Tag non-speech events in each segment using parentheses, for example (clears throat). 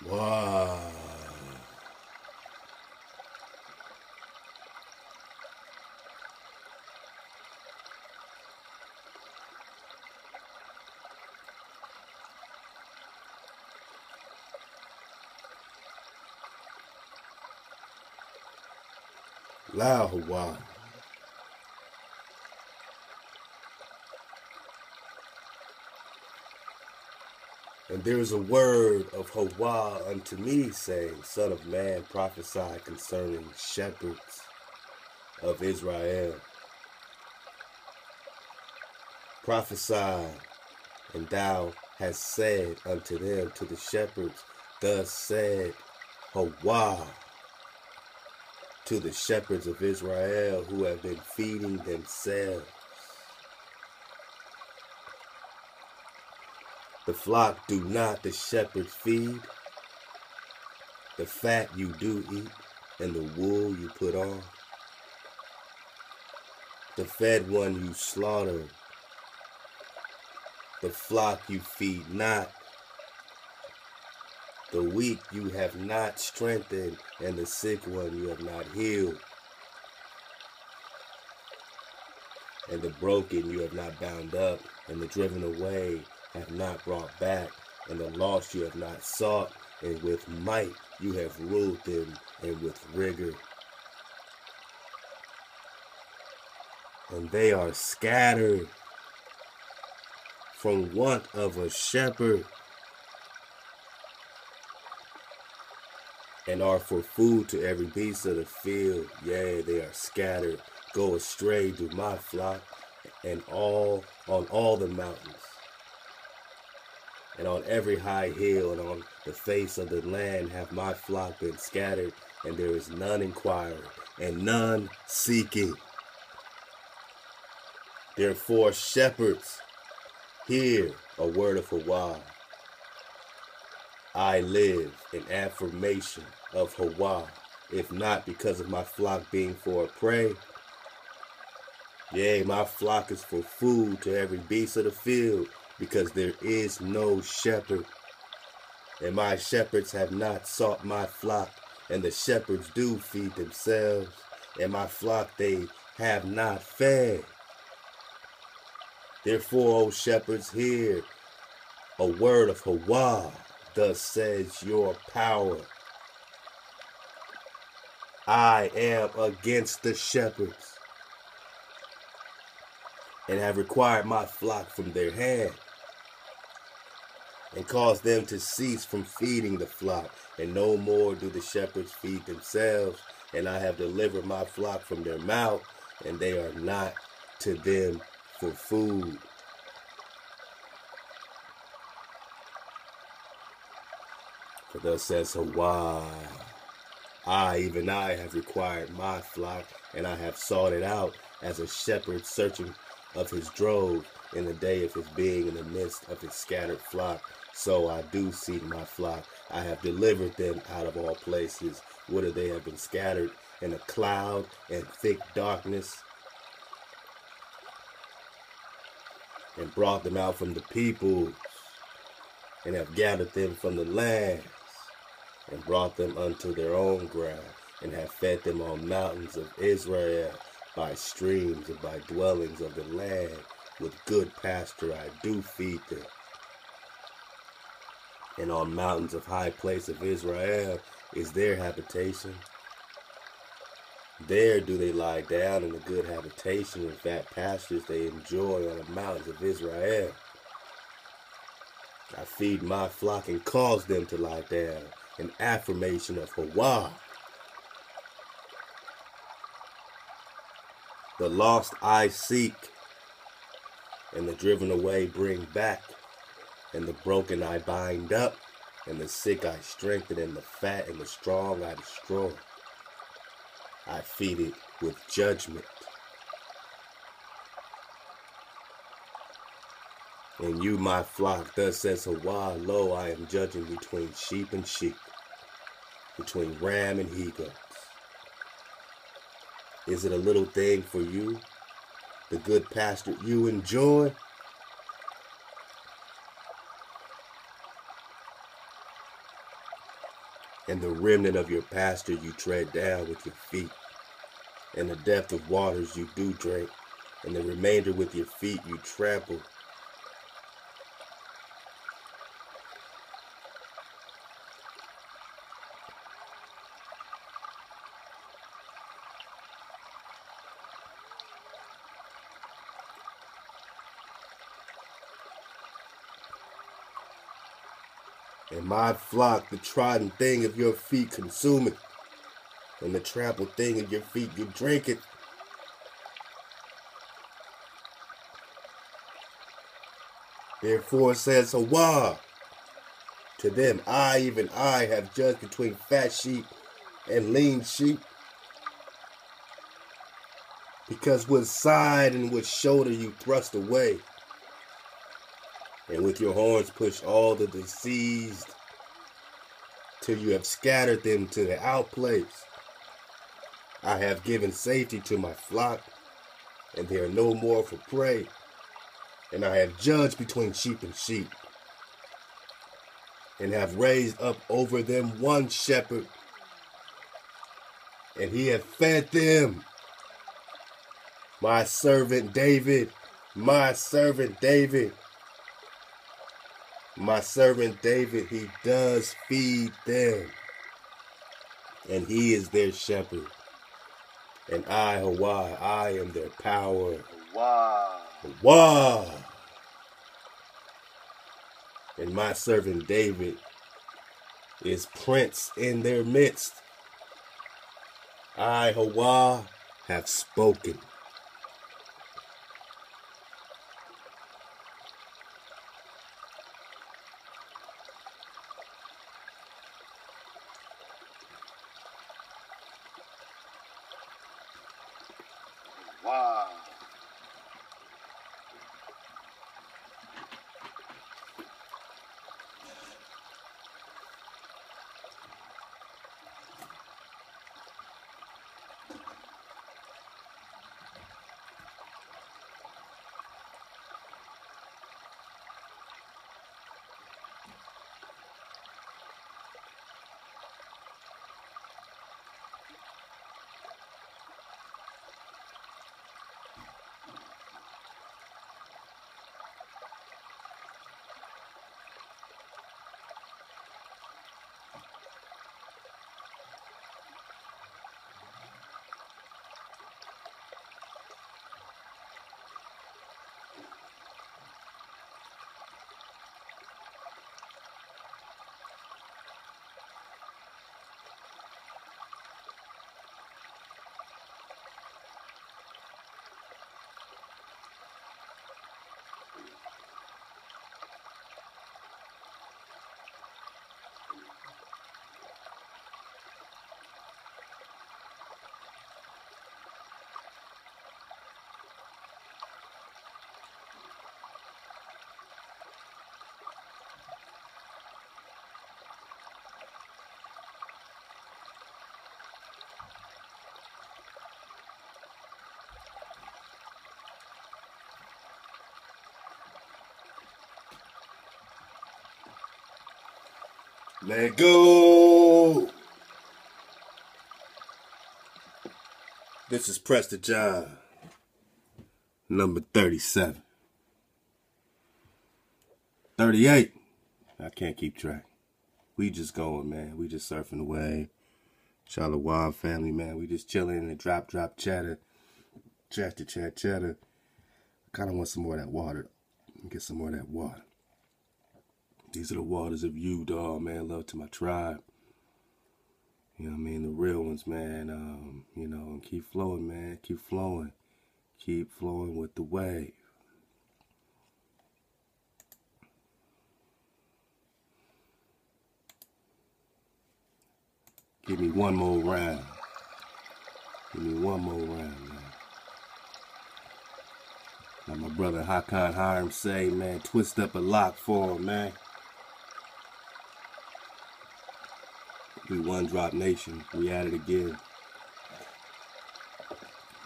Wow. Wow. And there is a word of Hawa unto me, saying, Son of man, prophesy concerning shepherds of Israel. Prophesy, and thou hast said unto them, to the shepherds, Thus said Hawa to the shepherds of Israel who have been feeding themselves. The flock do not the shepherds feed. The fat you do eat, and the wool you put on. The fed one you slaughter. The flock you feed not. The weak you have not strengthened, and the sick one you have not healed. And the broken you have not bound up, and the driven away have not brought back, and the lost you have not sought, and with might you have ruled them, and with rigor. And they are scattered from want of a shepherd, and are for food to every beast of the field. Yea, they are scattered, go astray, do my flock, and all on all the mountains and on every high hill and on the face of the land have my flock been scattered, and there is none inquiring, and none seeking. Therefore, shepherds, hear a word of Hawa. I live in affirmation of Hawa, if not because of my flock being for a prey. Yea, my flock is for food to every beast of the field, because there is no shepherd. And my shepherds have not sought my flock, and the shepherds do feed themselves, and my flock they have not fed. Therefore, O shepherds, hear a word of Hawa, thus says your power. I am against the shepherds, and have required my flock from their hand and cause them to cease from feeding the flock. And no more do the shepherds feed themselves. And I have delivered my flock from their mouth, and they are not to them for food. For thus says Hawa, I, even I, have required my flock, and I have sought it out as a shepherd searching of his drove in the day of his being in the midst of his scattered flock. So I do seek my flock. I have delivered them out of all places, whither they have been scattered in a cloud and thick darkness, and brought them out from the peoples, and have gathered them from the lands, and brought them unto their own ground, and have fed them on mountains of Israel, by streams and by dwellings of the land. With good pasture I do feed them and on mountains of high place of Israel is their habitation. There do they lie down in a good habitation and fat pastures they enjoy on the mountains of Israel. I feed my flock and cause them to lie down, an affirmation of Hawa. The lost I seek, and the driven away bring back and the broken I bind up, and the sick I strengthen, and the fat and the strong I destroy. I feed it with judgment. And you, my flock, thus says Hawa, lo, I am judging between sheep and sheep, between ram and he goats. Is it a little thing for you, the good pasture you enjoy? And the remnant of your pasture you tread down with your feet, and the depth of waters you do drink, and the remainder with your feet you trample. My flock, the trodden thing of your feet, consume it. And the trampled thing of your feet, you drink it. Therefore says Hawa. To them, I, even I, have judged between fat sheep and lean sheep. Because with side and with shoulder you thrust away and with your horns push all the diseased till you have scattered them to the outplace. I have given safety to my flock, and they are no more for prey. And I have judged between sheep and sheep, and have raised up over them one shepherd, and he hath fed them. My servant David, my servant David. My servant David, he does feed them. And he is their shepherd. And I, Hawaii, I am their power. Wow. Hawaii. And my servant David is prince in their midst. I, Hawaii, have spoken. Let go. This is Prester John, number 37. 38. I can't keep track. We just going, man. We just surfing away. Charlotte Wild family, man. We just chilling and drop, drop, chatter. Chatter, chat, chatter. I kind of want some more of that water. Get some more of that water. These are the waters of you, dog, man. Love to my tribe. You know I mean? The real ones, man. Um, you know, and keep flowing, man. Keep flowing. Keep flowing with the wave. Give me one more round. Give me one more round, man. Like my brother Hakan Hiram say, man, twist up a lock for him, man. We one drop nation. We at it again.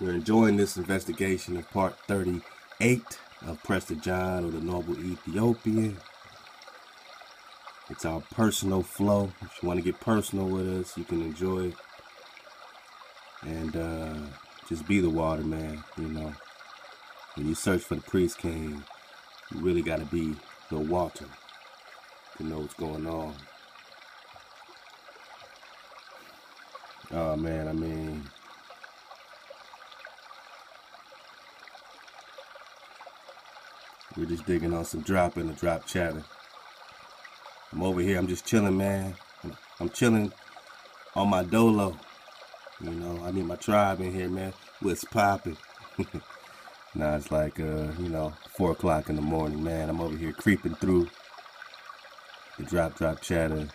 We're enjoying this investigation of part 38 of Prester John or the Noble Ethiopian. It's our personal flow. If you want to get personal with us, you can enjoy it. And uh, just be the water, man. You know, when you search for the priest king, you really got to be the water to know what's going on. Oh man, I mean, we're just digging on some drop in the drop chatter. I'm over here. I'm just chilling, man. I'm chilling on my dolo. You know, I need my tribe in here, man. What's popping? (laughs) now it's like, uh, you know, four o'clock in the morning, man. I'm over here creeping through the drop drop chatter.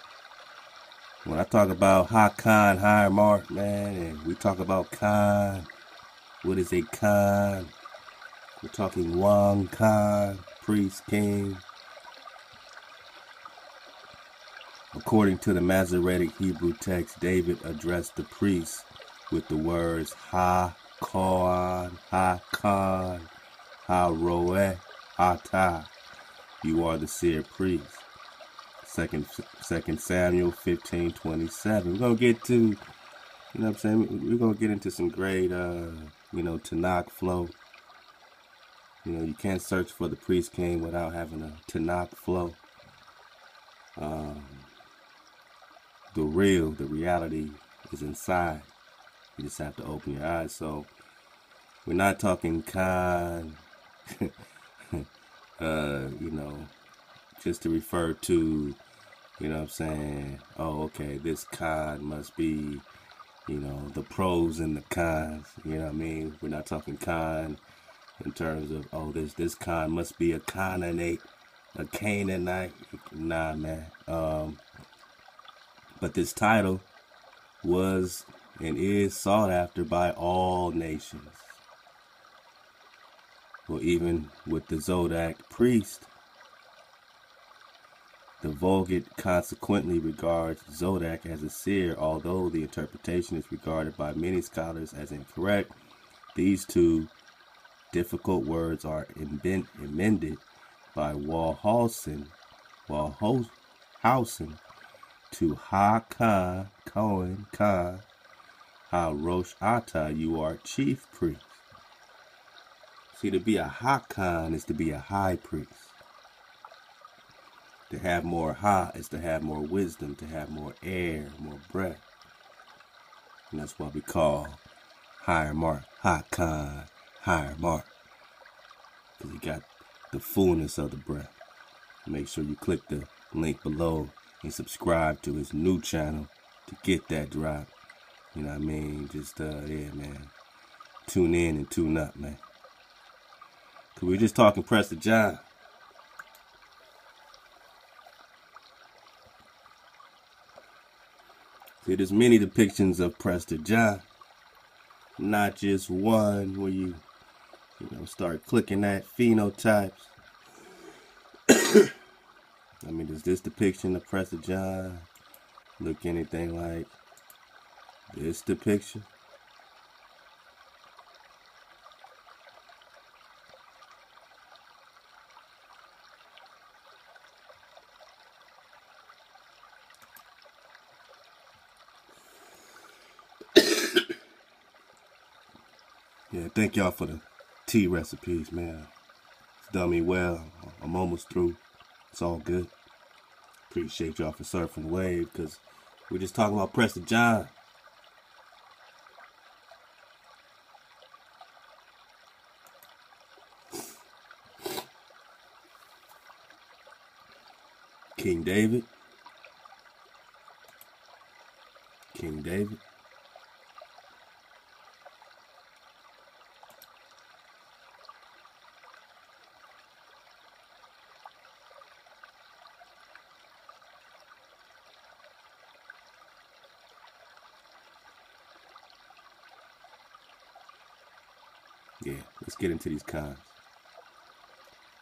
When I talk about Hakan higher mark, man, and we talk about Khan, what is a Khan? We're talking Wang Khan, priest, king. According to the Masoretic Hebrew text, David addressed the priests with the words Ha Koan, Ha Khan, Ha Roe, Ha Ta. You are the seer priest. Second, Second Samuel 15, 27. We're gonna get to, you know what I'm saying? We're gonna get into some great, uh, you know, Tanakh flow. You know, you can't search for the priest king without having a Tanakh flow. Um, the real, the reality is inside. You just have to open your eyes. So we're not talking Khan, (laughs) uh, you know, just to refer to you know what I'm saying? Oh, okay, this con must be, you know, the pros and the cons. You know what I mean? We're not talking con in terms of, oh, this this con must be a Canaanite, a Canaanite. Nah, man. Um, but this title was and is sought after by all nations. Well, even with the Zadok priest, the Vulgate consequently regards Zadok as a seer, although the interpretation is regarded by many scholars as incorrect. These two difficult words are amended by Wellhausen, Wellhausen to Ha Khan, Cohen Khan, Ha Rosh Ata, you are chief priest. See, to be a Ha Khan is to be a high priest. To have more ha is to have more wisdom, to have more air, more breath. And that's why we call higher mark, Hakan, higher mark. Because you got the fullness of the breath. Make sure you click the link below and subscribe to his new channel to get that drop. You know what I mean? Just, uh, yeah, man. Tune in and tune up, man. Because we are just talking Prester John. See, there's many depictions of Prester John, not just one where you, you know, start clicking at phenotypes. (coughs) I mean, does this depiction of Prester John look anything like this depiction? Thank y'all for the tea recipes, man. It's done me well. I'm almost through. It's all good. Appreciate y'all for surfing the wave because we're just talking about Prester John. King David. King David. Yeah, let's get into these cons.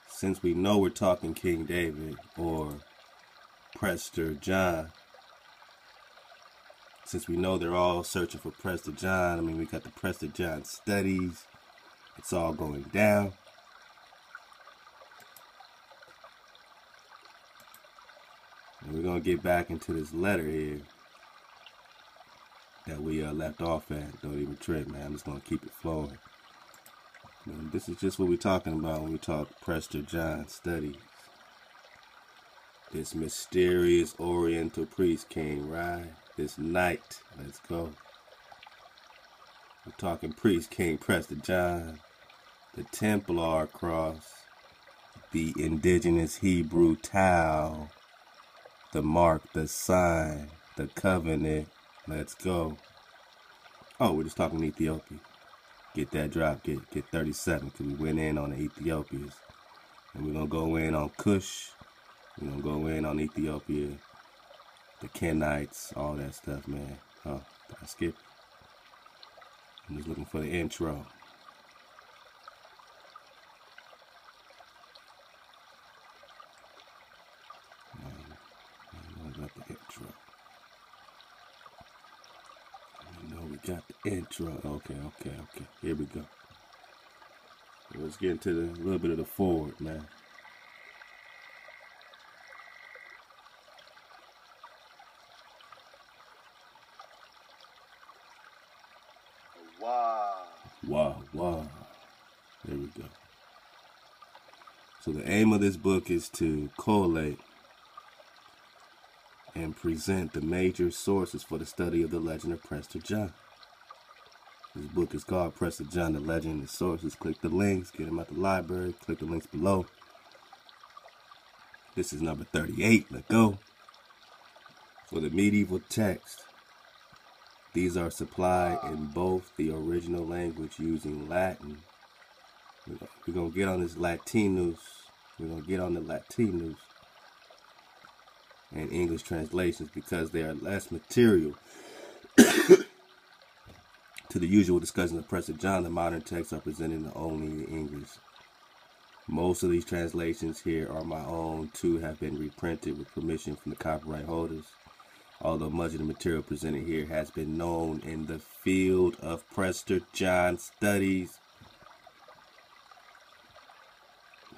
Since we know we're talking King David or Prester John, since we know they're all searching for Prester John, I mean, we got the Prester John studies. It's all going down. And we're going to get back into this letter here that we uh, left off at. Don't even trip, man. I'm just going to keep it flowing. And this is just what we're talking about when we talk Prester John studies. This mysterious Oriental priest came right this night. Let's go. We're talking priest King Prester John, the Templar cross, the indigenous Hebrew tau, the mark, the sign, the covenant. Let's go. Oh, we're just talking Ethiopia. Get that drop, get get 37, because we went in on the Ethiopians. And we're going to go in on Cush. We're going to go in on Ethiopia, the Kenites, all that stuff, man. Huh, I skip? I'm just looking for the intro. got the intro. I know we got the intro. Okay, okay, okay. Here we go. Let's get into the, a little bit of the forward, man. Wow. Wow, wow. There we go. So the aim of this book is to collate and present the major sources for the study of the legend of Prester John. This book is called Prester John, the Legend, the Sources. Click the links, get them at the library, click the links below. This is number 38. Let go. For the medieval text, these are supplied in both the original language using Latin. We're going to get on this Latinus. We're going to get on the Latinus and English translations because they are less material. (coughs) to the usual discussion of Prester John, the modern texts are presented only in English. Most of these translations here are my own. Two have been reprinted with permission from the copyright holders although much of the material presented here has been known in the field of Prester John studies.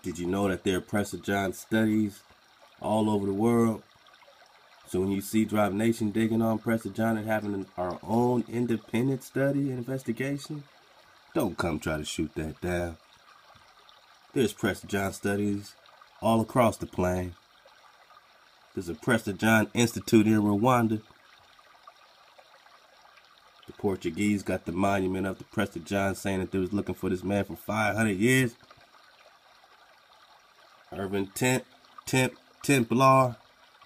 Did you know that there are Prester John studies all over the world? So when you see Drop Nation digging on Prester John and having our own independent study and investigation, don't come try to shoot that down. There's Prester John studies all across the plane. There's a Prester John Institute in Rwanda. The Portuguese got the monument of the Prester John saying that they was looking for this man for 500 years. Irvin Temp, Temp, Templar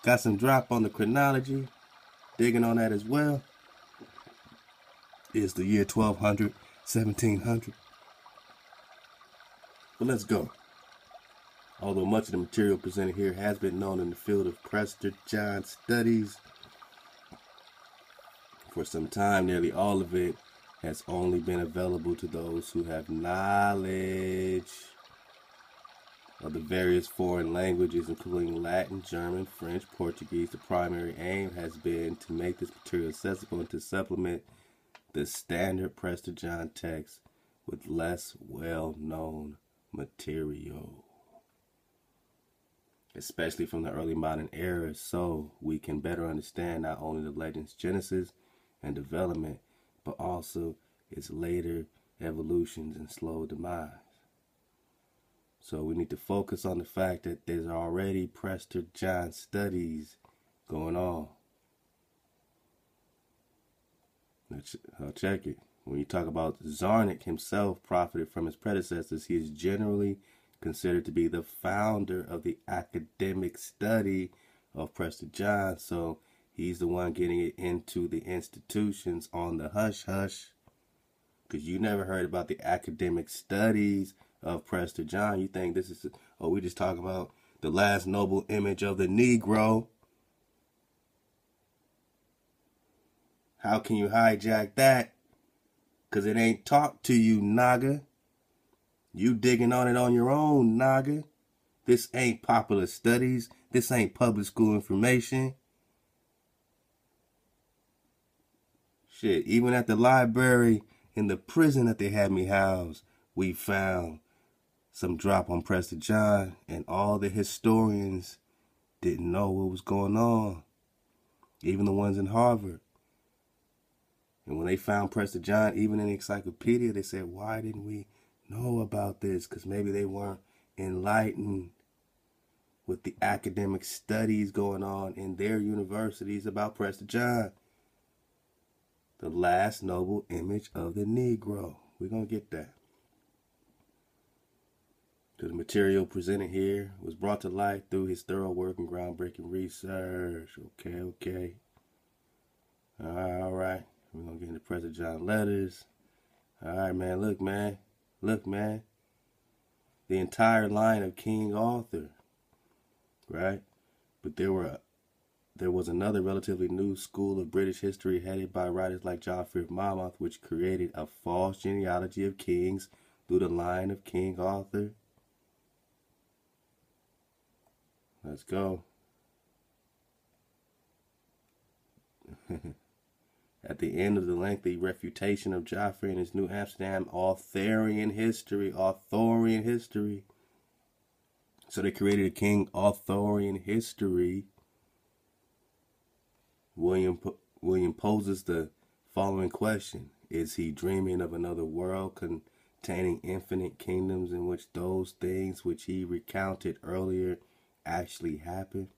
got some drop on the chronology. Digging on that as well. Is the year 1200, 1700. But let's go. Although much of the material presented here has been known in the field of Prester John studies for some time, nearly all of it has only been available to those who have knowledge of the various foreign languages, including Latin, German, French, Portuguese. The primary aim has been to make this material accessible and to supplement the standard Prester John text with less well known material especially from the early modern era, so we can better understand not only the legend's genesis and development, but also its later evolutions and slow demise. So we need to focus on the fact that there's already Prester John studies going on. I'll uh, check it. When you talk about Zarncke himself profited from his predecessors, he is generally considered to be the founder of the academic study of Prester John. So he's the one getting it into the institutions on the hush hush. Because you never heard about the academic studies of Prester John. You think this is, oh, we just talk about the last noble image of the Negro. How can you hijack that? Because it ain't taught to you, Naga. You digging on it on your own, Naga. This ain't popular studies. This ain't public school information. Shit, even at the library in the prison that they had me housed, we found some drop on Prester John and all the historians didn't know what was going on. Even the ones in Harvard. And when they found Prester John, even in the encyclopedia, they said, why didn't we know about this? Because maybe they weren't enlightened with the academic studies going on in their universities about Prester John. The last noble image of the Negro. We're going to get that. The material presented here was brought to light through his thorough work and groundbreaking research. Okay, okay. All right, all right. We're going to get into President John letters. All right, man. Look, man. Look, man. The entire line of King Arthur, right? But there were there was another relatively new school of British history headed by writers like Geoffrey of Monmouth, which created a false genealogy of kings through the line of King Arthur. Let's go. (laughs) At the end of the lengthy refutation of Geoffrey and his New Amsterdam Arthurian history, Arthurian history. So they created a King Arthurian history. William William poses the following question: Is he dreaming of another world containing infinite kingdoms in which those things which he recounted earlier actually happened?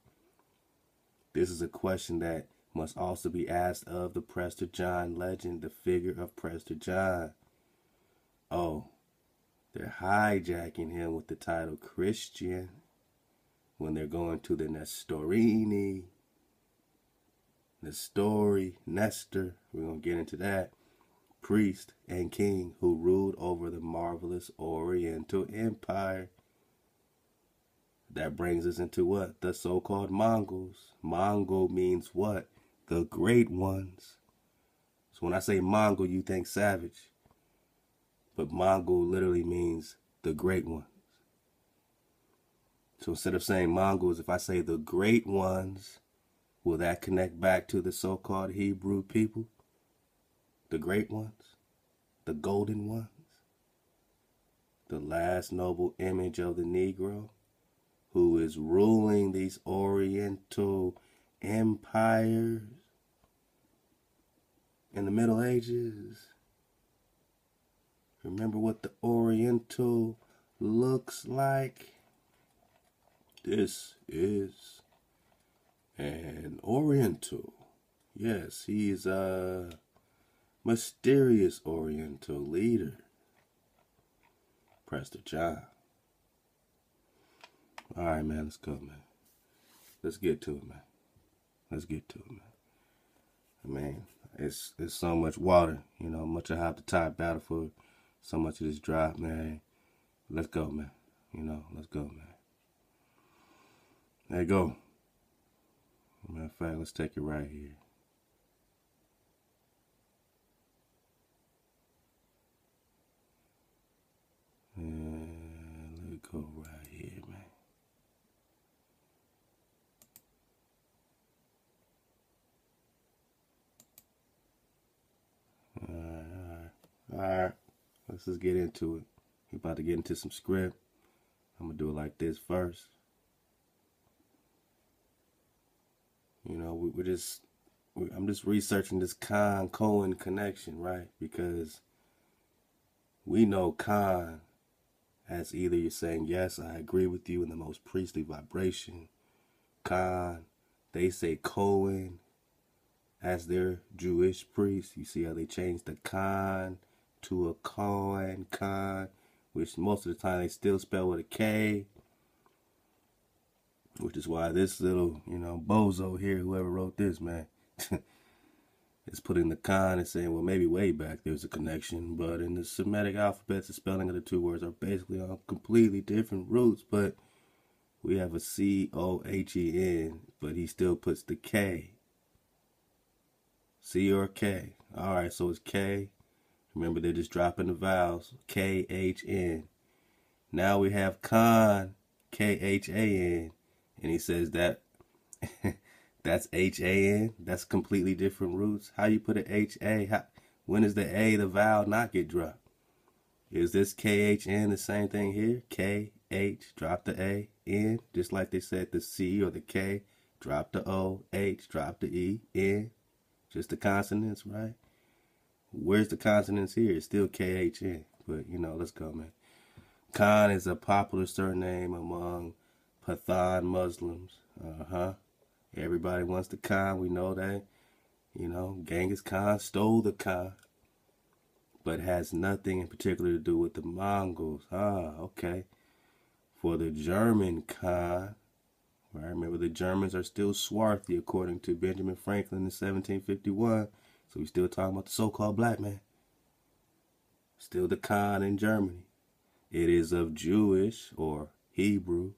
This is a question that must also be asked of the Prester John legend, the figure of Prester John. Oh, they're hijacking him with the title Christian when they're going to the Nestorini. Nestori, Nestor, we're going to get into that. Priest and king who ruled over the marvelous Oriental Empire. That brings us into what? The so called Mongols. Mongol means what? the great ones. So when I say Mongol, you think savage. But Mongol literally means the great ones. So instead of saying Mongols, if I say the great ones, will that connect back to the so called Hebrew people? The great ones? The golden ones? The last noble image of the Negro who is ruling these Oriental empires in the Middle Ages. Remember what the Oriental looks like? This is an Oriental. Yes, he's a mysterious Oriental leader. Prester John. All right, man, let's go, man. Let's get to it, man. Let's get to it, man. I mean, it's it's so much water, you know, much I have to Ty Battle for so much of this drop, man. Let's go, man. You know, let's go, man. There you go. Matter of fact, let's take it right here. And let it go right here, man. All right, let's just get into it. We're about to get into some script. I'm gonna do it like this first. You know, we, are just, we, I'm just researching this Khan Cohen connection, right? Because we know Khan as either you're saying, yes, I agree with you in the most priestly vibration. Khan, they say Cohen as their Jewish priest. You see how they changed the Khan to a Cohen, Khan, which most of the time they still spell with a K. Which is why this little, you know, bozo here, whoever wrote this, man, (laughs) is putting the con and saying, well, maybe way back there's a connection, but in the Semitic alphabets, the spelling of the two words are basically on completely different roots, but we have a C O H E N, but he still puts the K. C or K. All right, so it's K Remember, they're just dropping the vowels. K H N. Now we have Khan, K H A N, and he says that (laughs) that's H A N. That's completely different roots. How you put an H A? How, when does the A, the vowel, not get dropped? Is this K H N the same thing here? K H, drop the A. N, just like they said the C or the K. Drop the O, H, drop the E, N. Just the consonants, right? Where's the consonants here? It's still K H N. But you know, let's go, man. Khan is a popular surname among Pathan Muslims. Uh huh. Everybody wants the Khan. We know that. You know, Genghis Khan stole the Khan, but has nothing in particular to do with the Mongols. Ah, okay. For the German Khan, right? Remember, the Germans are still swarthy, according to Benjamin Franklin in 1751. So we still talking about the so-called black man. Still the Khan in Germany. It is of Jewish or Hebrew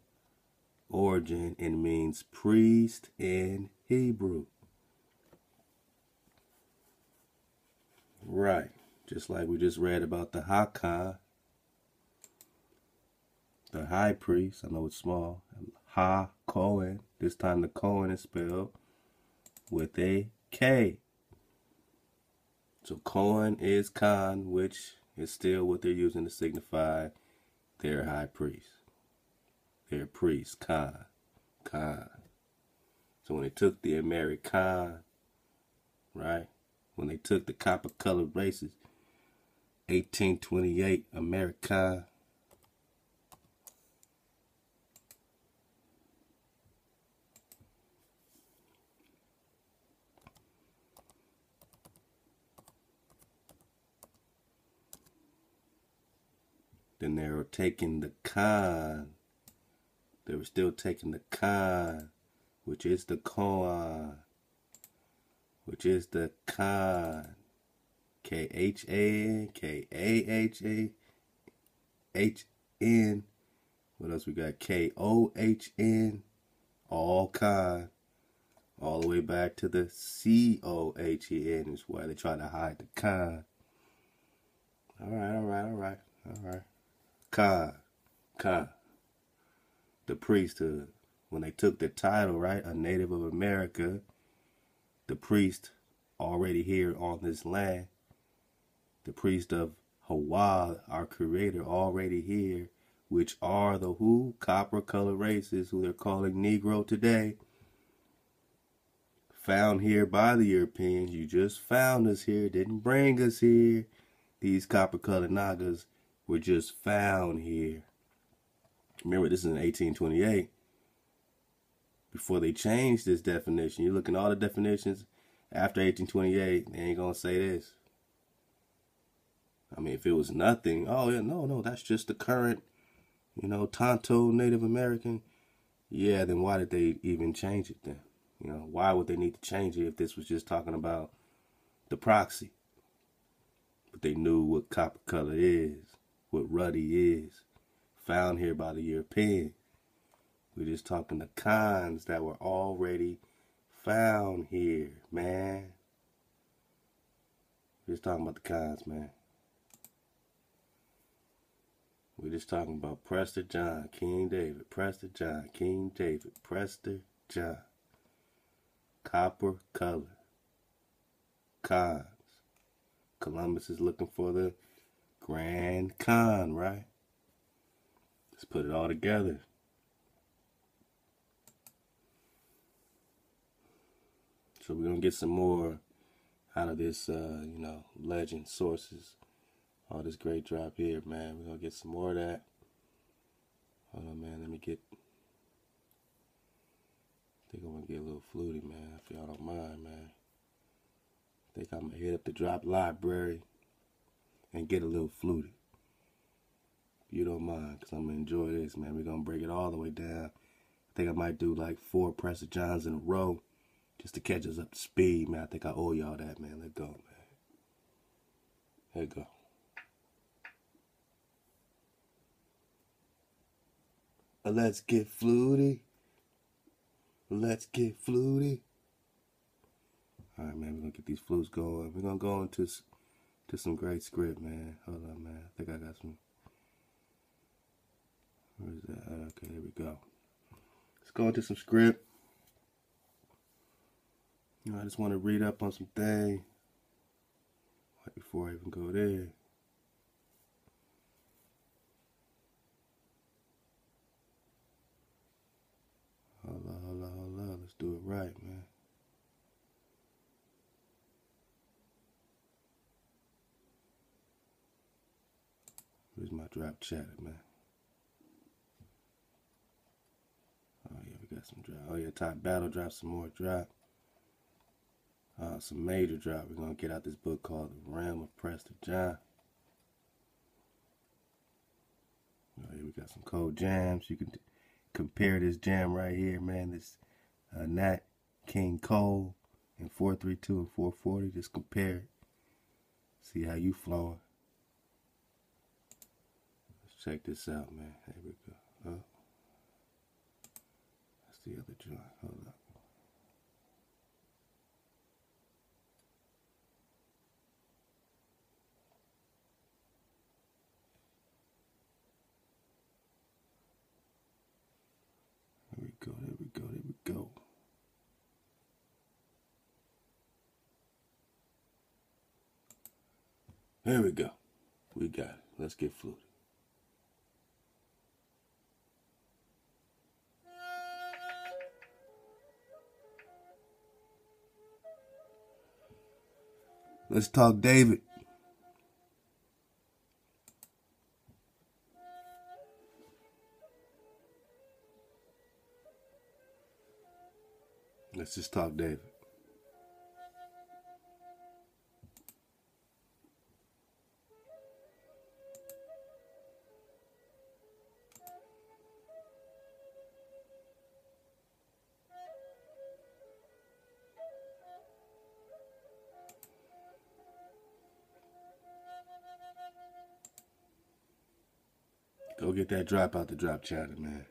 origin and means priest in Hebrew. Right. Just like we just read about the Hakan, the high priest. I know it's small. Ha Cohen. This time the Cohen is spelled with a K. So Cohen is Khan, which is still what they're using to signify their high priest. Their priest, Khan. Khan. So when they took the American, right? when they took the copper colored races. 1828 America. They were taking the Khan. They were still taking the Khan, which is the Koan which is the Khan. K H A K A H A H N. What else we got? K O H N. All Khan. All the way back to the C O H E N is why they try to hide the con. Alright, alright, alright, alright. Khan. Khan. The priesthood. When they took the title, right? A native of America the priest already here on this land, the priest of Hawa, our creator, already here, which are the who? Copper colored races who they're calling Negro today. Found here by the Europeans. You just found us here, didn't bring us here. These copper colored Nagas were just found here. Remember, this is in 1828 before they changed this definition. You look at all the definitions after 1828, they ain't gonna say this. I mean, if it was nothing, oh yeah, no, no, that's just the current, you know, Tonto Native American. Yeah, then why did they even change it then? You know, why would they need to change it if this was just talking about the proxy? But they knew what copper color is, what ruddy is, found here by the European. We're just talking the cons that were already found here, man. We're just talking about the cons, man. We're just talking about Prester John, King David, Prester John, King David, Prester John. Copper color. Cons. Columbus is looking for the Grand Con, right? Let's put it all together. So we're gonna get some more out of this, uh, you know, legend sources. All this great drop here, man. We're gonna get some more of that. Hold on, man. Let me get. I think I'm gonna get a little fluty, man. If y'all don't mind, man. I think I'm gonna hit up the drop library and get a little fluty. If you don't mind, because I'm gonna enjoy this, man. We're gonna break it all the way down. I think I might do like four Prester Johns in a row just to catch us up to speed, man. I think I owe y'all that, man. Let go, man. Let go. Let's get fluty. Let's get fluty. All right, man. We're gonna get these flutes going. We're gonna go into to some great script, man. Hold on, man. I think I got some. Where's that? Uh, okay, there we go. Let's go into some script. You know, I just want to read up on some thing. right before I even go there. Hold on, hold on, hold on. Let's do it right, man. Drop chatter, man? Oh yeah, we got some drop. Oh yeah, top battle drop some more drop. Uh, some major drop. We're gonna get out this book called The Realm of Prester John. Oh yeah, we got some cold jams. You can compare this jam right here, man. This uh, Nat King Cole in 432 and 440. Just compare it. See how you flowing. Check this out, man. There we go. Oh. That's the other joint. Hold up. There we go, there we go, we go. There we go. We got it. Let's get fluted. Let's talk David. Let's just talk David. Get that drop out the drop chatter, man.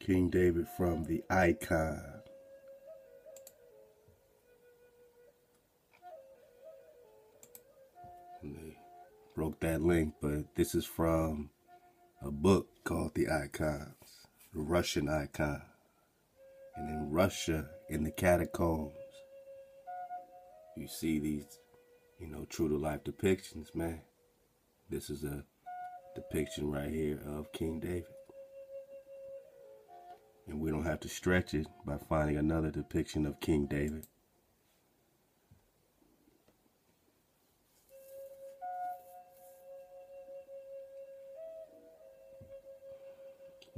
King David from the icon. Broke that link, but this is from a book called The Icons, Russian icon. And in Russia, in the catacombs, you see these, you know, true to life depictions, man. This is a depiction right here of King David. And we don't have to stretch it by finding another depiction of King David.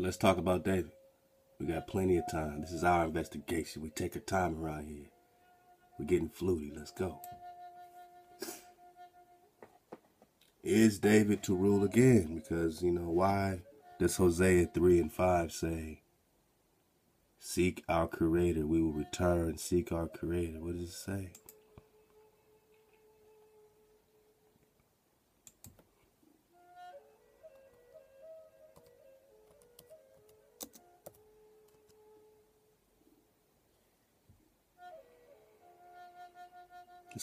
Let's talk about David. We got plenty of time. This is our investigation. We take our time around here. We're getting fluty. Let's go. Is David to rule again? Because, you know, why does Hosea 3 and 5 say, Seek our Creator, we will return, seek our Creator? What does it say?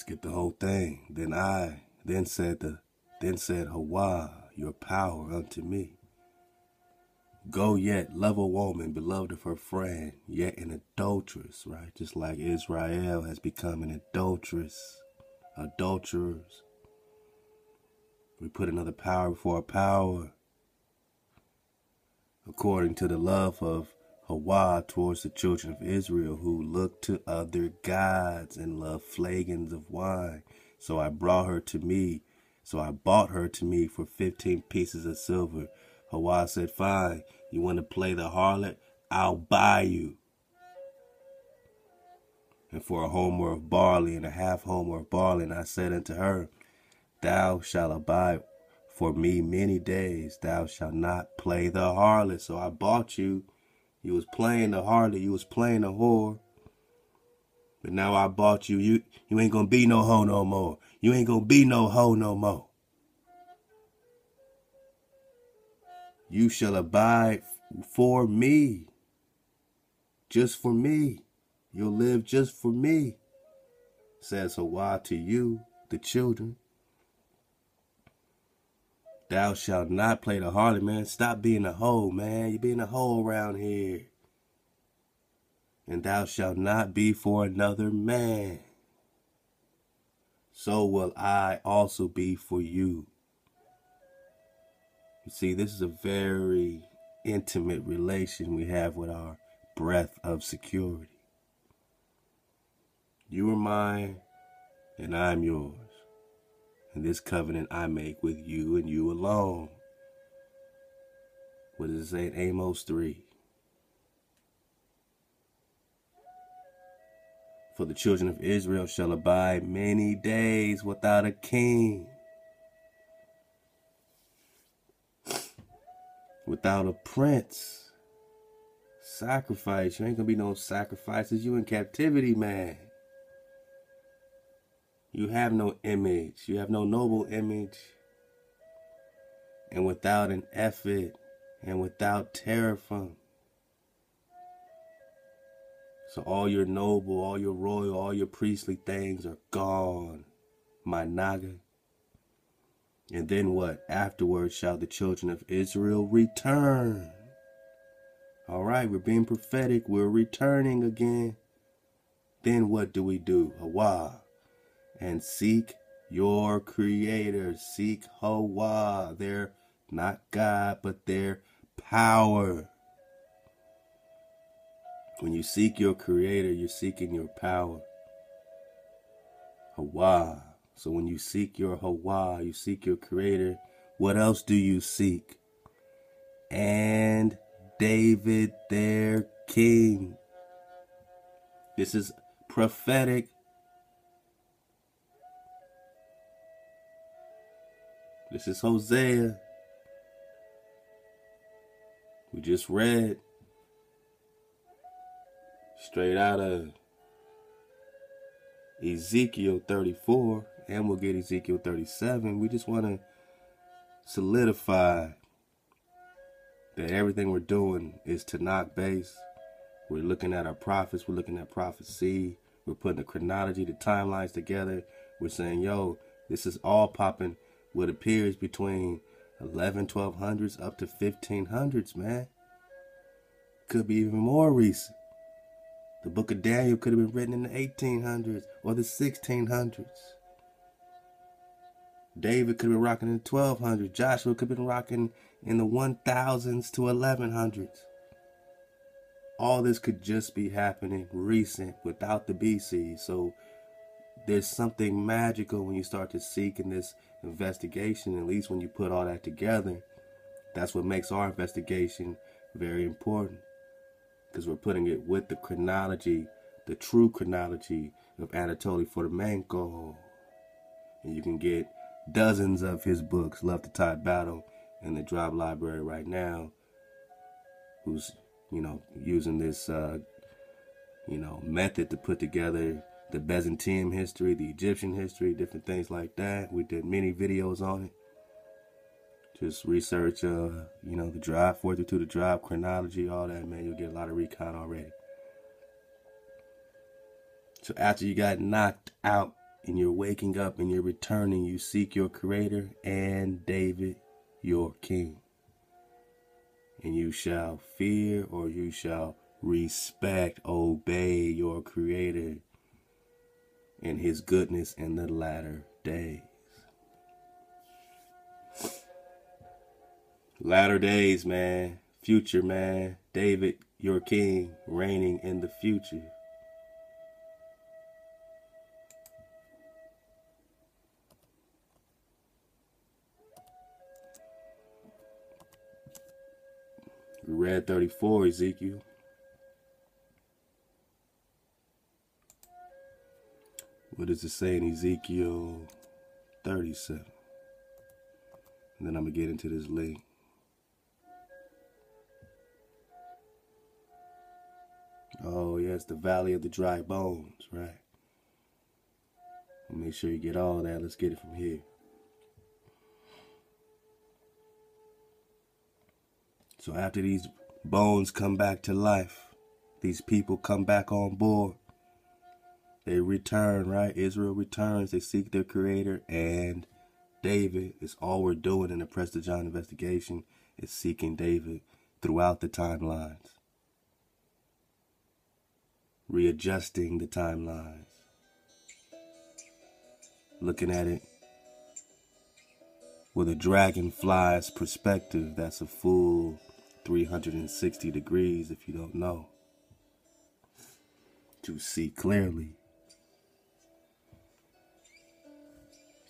Get the whole thing. Then I, then said the, then said Hawa, your power unto me. Go yet, love a woman, beloved of her friend, yet an adulteress, right? Just like Israel has become an adulteress, adulterers. We put another power before a power. According to the love of Hawa towards the children of Israel who looked to other gods and loved flagons of wine. So I brought her to me. So I bought her to me for 15 pieces of silver. Hawa said, Fine, you want to play the harlot? I'll buy you. And for a homer of barley and a half homer of barley, and I said unto her, Thou shalt abide for me many days. Thou shalt not play the harlot. So I bought you. You was playing the harlot. You was playing the whore. But now I bought you. You you ain't gonna be no hoe no more. You ain't gonna be no hoe no more. You shall abide for me. Just for me. You'll live just for me. Says Hawa to you, the children. Thou shalt not play the harlot, man. Stop being a hoe, man. You're being a hoe around here. And thou shalt not be for another man. so will I also be for you. You see, this is a very intimate relation we have with our breath of security. You are mine, and I'm yours. And this covenant I make with you and you alone. What does it say in Amos 3? For the children of Israel shall abide many days without a king, without a prince. Sacrifice. You ain't gonna be no sacrifices. You in captivity, man. You have no image. You have no noble image. And without an ephod and without teraphim. So all your noble, all your royal, all your priestly things are gone, my Naga. And then what? Afterwards shall the children of Israel return. All right, we're being prophetic. We're returning again. Then what do we do? Hawa. And seek your creator. Seek Hawa. Their, not God, but their power. When you seek your creator, you're seeking your power. Hawa. So when you seek your Hawa, you seek your creator, what else do you seek? And David, their king. This is prophetic. This is Hosea. We just read straight out of Ezekiel 34, and we'll get Ezekiel 37. We just want to solidify that everything we're doing is Tanakh base. We're looking at our prophets, we're looking at prophecy, we're putting the chronology, the timelines together. We're saying, yo, this is all popping what appears between 11, 1200s up to 1500s, man. Could be even more recent. The book of Daniel could have been written in the 1800s or the 1600s. David could have been rocking in the 1200s. Joshua could have been rocking in the 1000s to 1100s. All this could just be happening recent without the BC. So there's something magical when you start to seek in this investigation, at least when you put all that together. That's what makes our investigation very important because we're putting it with the chronology, the true chronology of Anatoly Fomenko. And you can get dozens of his books, Love to Ty Battle, in the Drop Library right now. Who's, you know, using this, uh, you know, method to put together the Byzantine history, the Egyptian history, different things like that. We did many videos on it. Just research, uh, you know, the drive, 432, the drive, chronology, all that, man. You'll get a lot of recon already. So after you got knocked out and you're waking up and you're returning, you seek your creator and David, your king. And you shall fear or you shall respect, obey your creator and his goodness in the latter days. Latter days, man. Future, man. David, your king, reigning in the future. We read 34, Ezekiel. What does it say in Ezekiel 37? And then I'm going to get into this link. Oh, yes, the valley of the dry bones, right? Make sure you get all that. Let's get it from here. So after these bones come back to life, these people come back on board. They return, right? Israel returns. They seek their creator. And David is all we're doing in the Prester John investigation is seeking David throughout the timelines readjusting the timelines. looking at it with a dragonfly's perspective. That's a full 360 degrees if you don't know. To see clearly.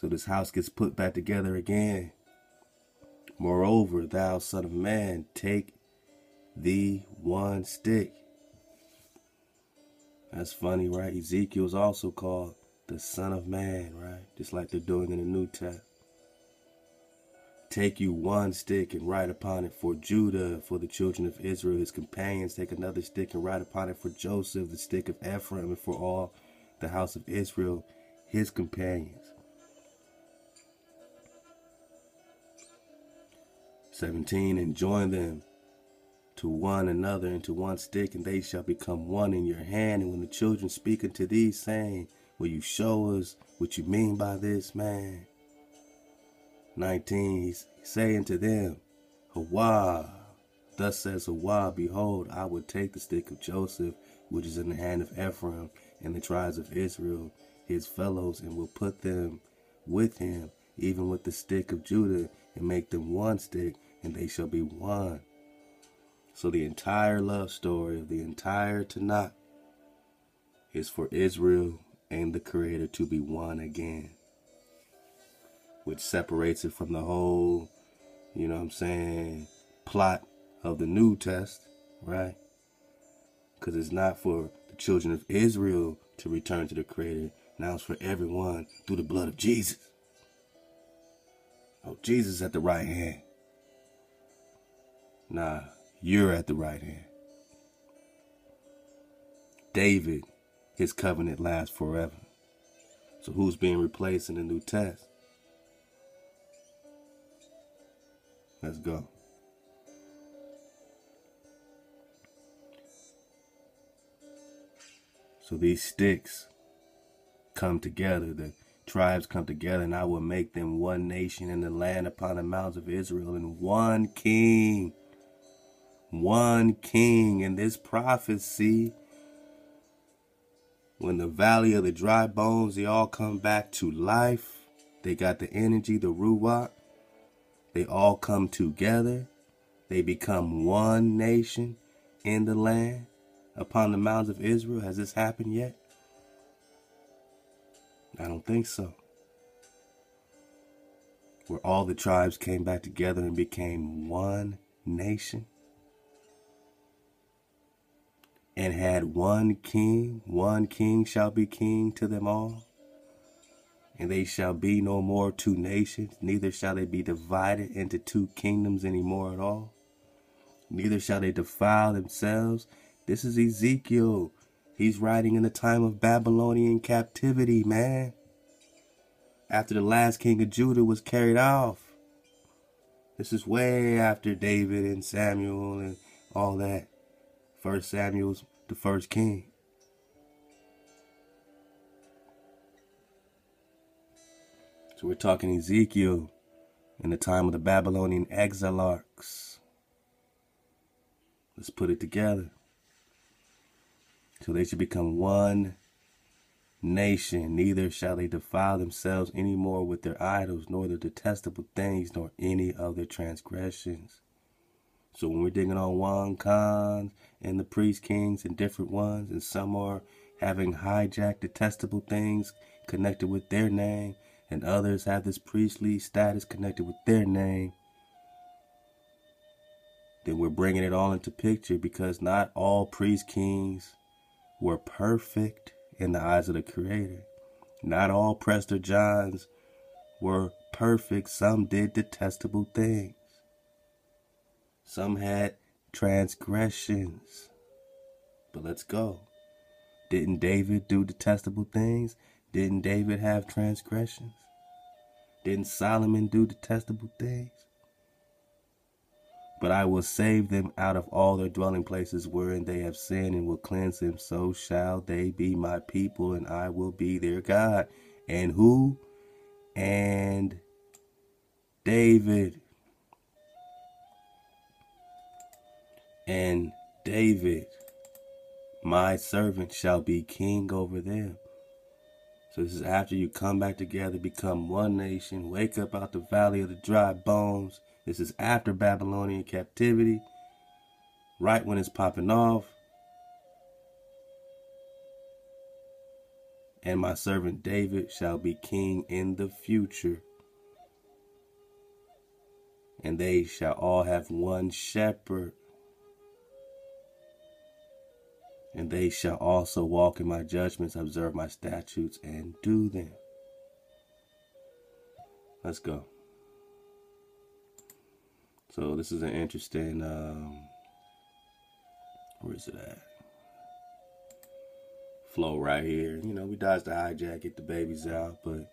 So this house gets put back together again. Moreover, thou son of man, take thee one stick. That's funny, right? Ezekiel's also called the Son of Man, right? Just like they're doing in the New Testament. Take you one stick and write upon it for Judah, for the children of Israel, his companions. Take another stick and write upon it for Joseph, the stick of Ephraim, and for all the house of Israel, his companions. 17 and join them to one another into one stick and they shall become one in your hand. And when the children speak unto thee saying will you show us what you mean by this man? 19 he's saying to them Hawa thus says Hawa behold I will take the stick of Joseph which is in the hand of Ephraim and the tribes of Israel his fellows and will put them with him even with the stick of Judah and make them one stick and they shall be one. So the entire love story of the entire Tanakh is for Israel and the Creator to be one again. Which separates it from the whole, you know what I'm saying, plot of the New Test, right? Because it's not for the children of Israel to return to the Creator. Now it's for everyone through the blood of Jesus. Oh, Jesus at the right hand. Nah, you're at the right hand. David, his covenant lasts forever. So who's being replaced in the New Test? Let's go. So these sticks come together, the tribes come together, and I will make them one nation in the land upon the mountains of Israel, and one king one king in this prophecy. When the valley of the dry bones, they all come back to life. They got the energy, the ruach. They all come together. They become one nation in the land upon the mountains of Israel. Has this happened yet? I don't think so. Where all the tribes came back together and became one nation and had one king, one king shall be king to them all. And they shall be no more two nations, neither shall they be divided into two kingdoms any more at all. Neither shall they defile themselves. This is Ezekiel. He's writing in the time of Babylonian captivity, man. After the last king of Judah was carried off. This is way after David and Samuel and all that. First Samuel's the first king. So we're talking Ezekiel in the time of the Babylonian exilarchs. Let's put it together. So they should become one nation. Neither shall they defile themselves any more with their idols, nor their detestable things, nor any of their transgressions. So when we're digging on Juan Khans and the priest kings and different ones, and some are having hijacked detestable things connected with their name, and others have this priestly status connected with their name, then we're bringing it all into picture because not all priest kings were perfect in the eyes of the Creator. Not all Prester Johns were perfect. Some did detestable things. Some had transgressions. But let's go. Didn't David do detestable things? Didn't David have transgressions? Didn't Solomon do detestable things? But I will save them out of all their dwelling places wherein they have sinned and will cleanse them. So shall they be my people, and I will be their God. And who? And David. And David, my servant, shall be king over them. So this is after you come back together, become one nation, wake up out the valley of the dry bones. This is after Babylonian captivity, right when it's popping off. And my servant David shall be king in the future. And they shall all have one shepherd. And they shall also walk in my judgments, observe my statutes, and do them. Let's go. So this is an interesting. Um, where is it at? Flow right here. You know, we dodged the hijack, get the babies out, but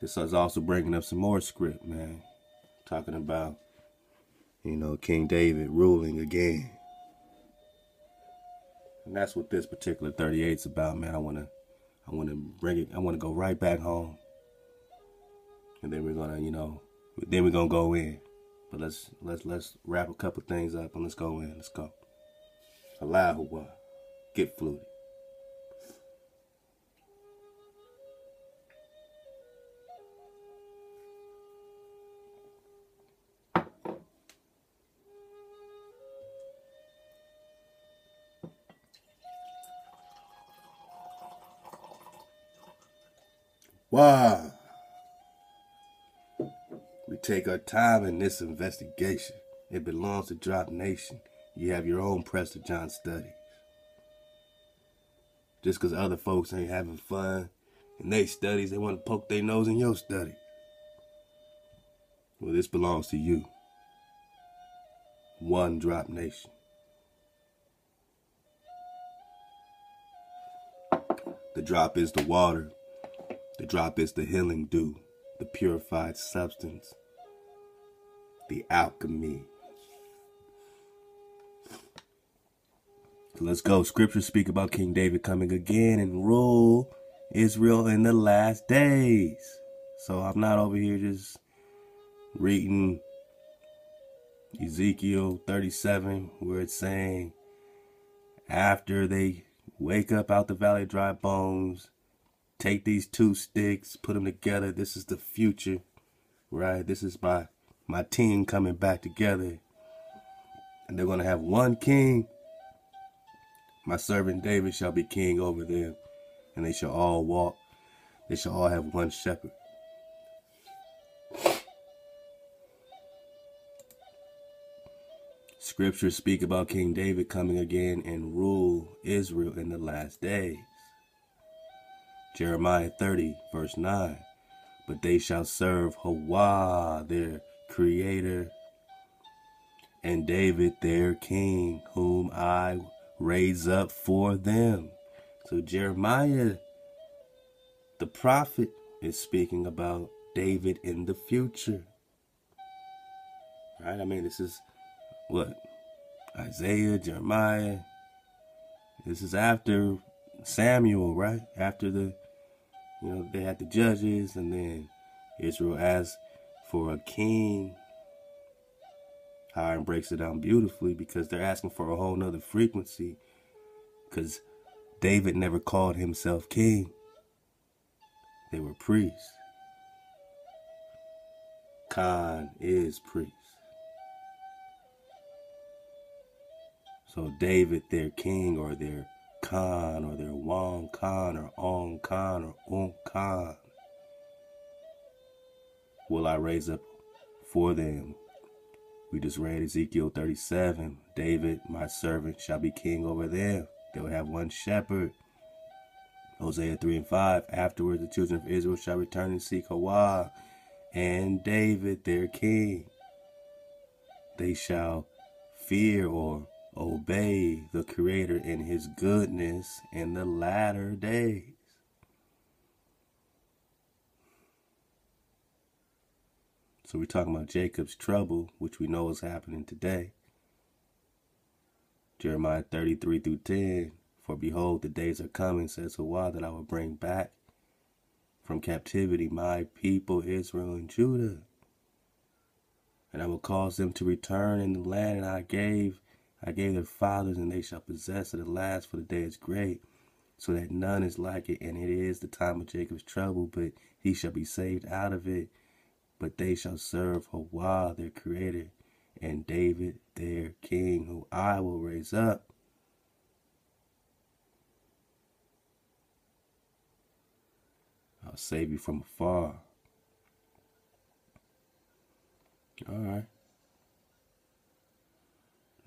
this is also bringing up some more script, man. Talking about, you know, King David ruling again. And that's what this particular 38 is about, man. I wanna I wanna bring it I wanna go right back home. And then we're gonna, you know, then we're gonna go in. But let's let's let's wrap a couple things up and let's go in. Let's go. Allahu Get fluted. We take our time in this investigation. It belongs to Drop Nation. You have your own Prester John studies. Just because other folks ain't having fun in their studies, they want to poke their nose in your study. Well, this belongs to you. One Drop Nation. The drop is the water. The drop is the healing dew, the purified substance, the alchemy. let's go. Scriptures speak about King David coming again and rule Israel in the last days. So I'm not over here just reading Ezekiel 37 where it's saying after they wake up out the valley of dry bones take these two sticks, put them together. This is the future, right? This is my my team coming back together, and they're gonna have one king. My servant David shall be king over them, and they shall all walk. They shall all have one shepherd. Scriptures speak about King David coming again and rule Israel in the last days. Jeremiah 30, verse 9. But they shall serve Hawa, their creator, and David, their king, whom I raise up for them. So Jeremiah, the prophet, is speaking about David in the future. Right? I mean, this is what? Isaiah, Jeremiah. This is after Samuel, right? After the you know, they had the judges, and then Israel asked for a king. Hiram breaks it down beautifully because they're asking for a whole nother frequency. Because David never called himself king, they were priests. Khan is priest. So David, their king or their Khan or their Wong Khan or On Khan or Un Khan will I raise up for them. We just read Ezekiel 37. David, my servant, shall be king over them. They will have one shepherd. Hosea 3 and 5. Afterwards, the children of Israel shall return and seek Hawa and David, their king. They shall fear or obey the Creator in His goodness in the latter days. So we're talking about Jacob's trouble, which we know is happening today. Jeremiah 33 through 10. For behold, the days are coming, says Hawa, that I will bring back from captivity my people Israel and Judah. And I will cause them to return in the land that I gave I gave their fathers, and they shall possess it at last, for the day is great. so that none is like it. And it is the time of Jacob's trouble, but he shall be saved out of it. But they shall serve Hawah, their creator, and David, their king, who I will raise up. I'll save you from afar. All right.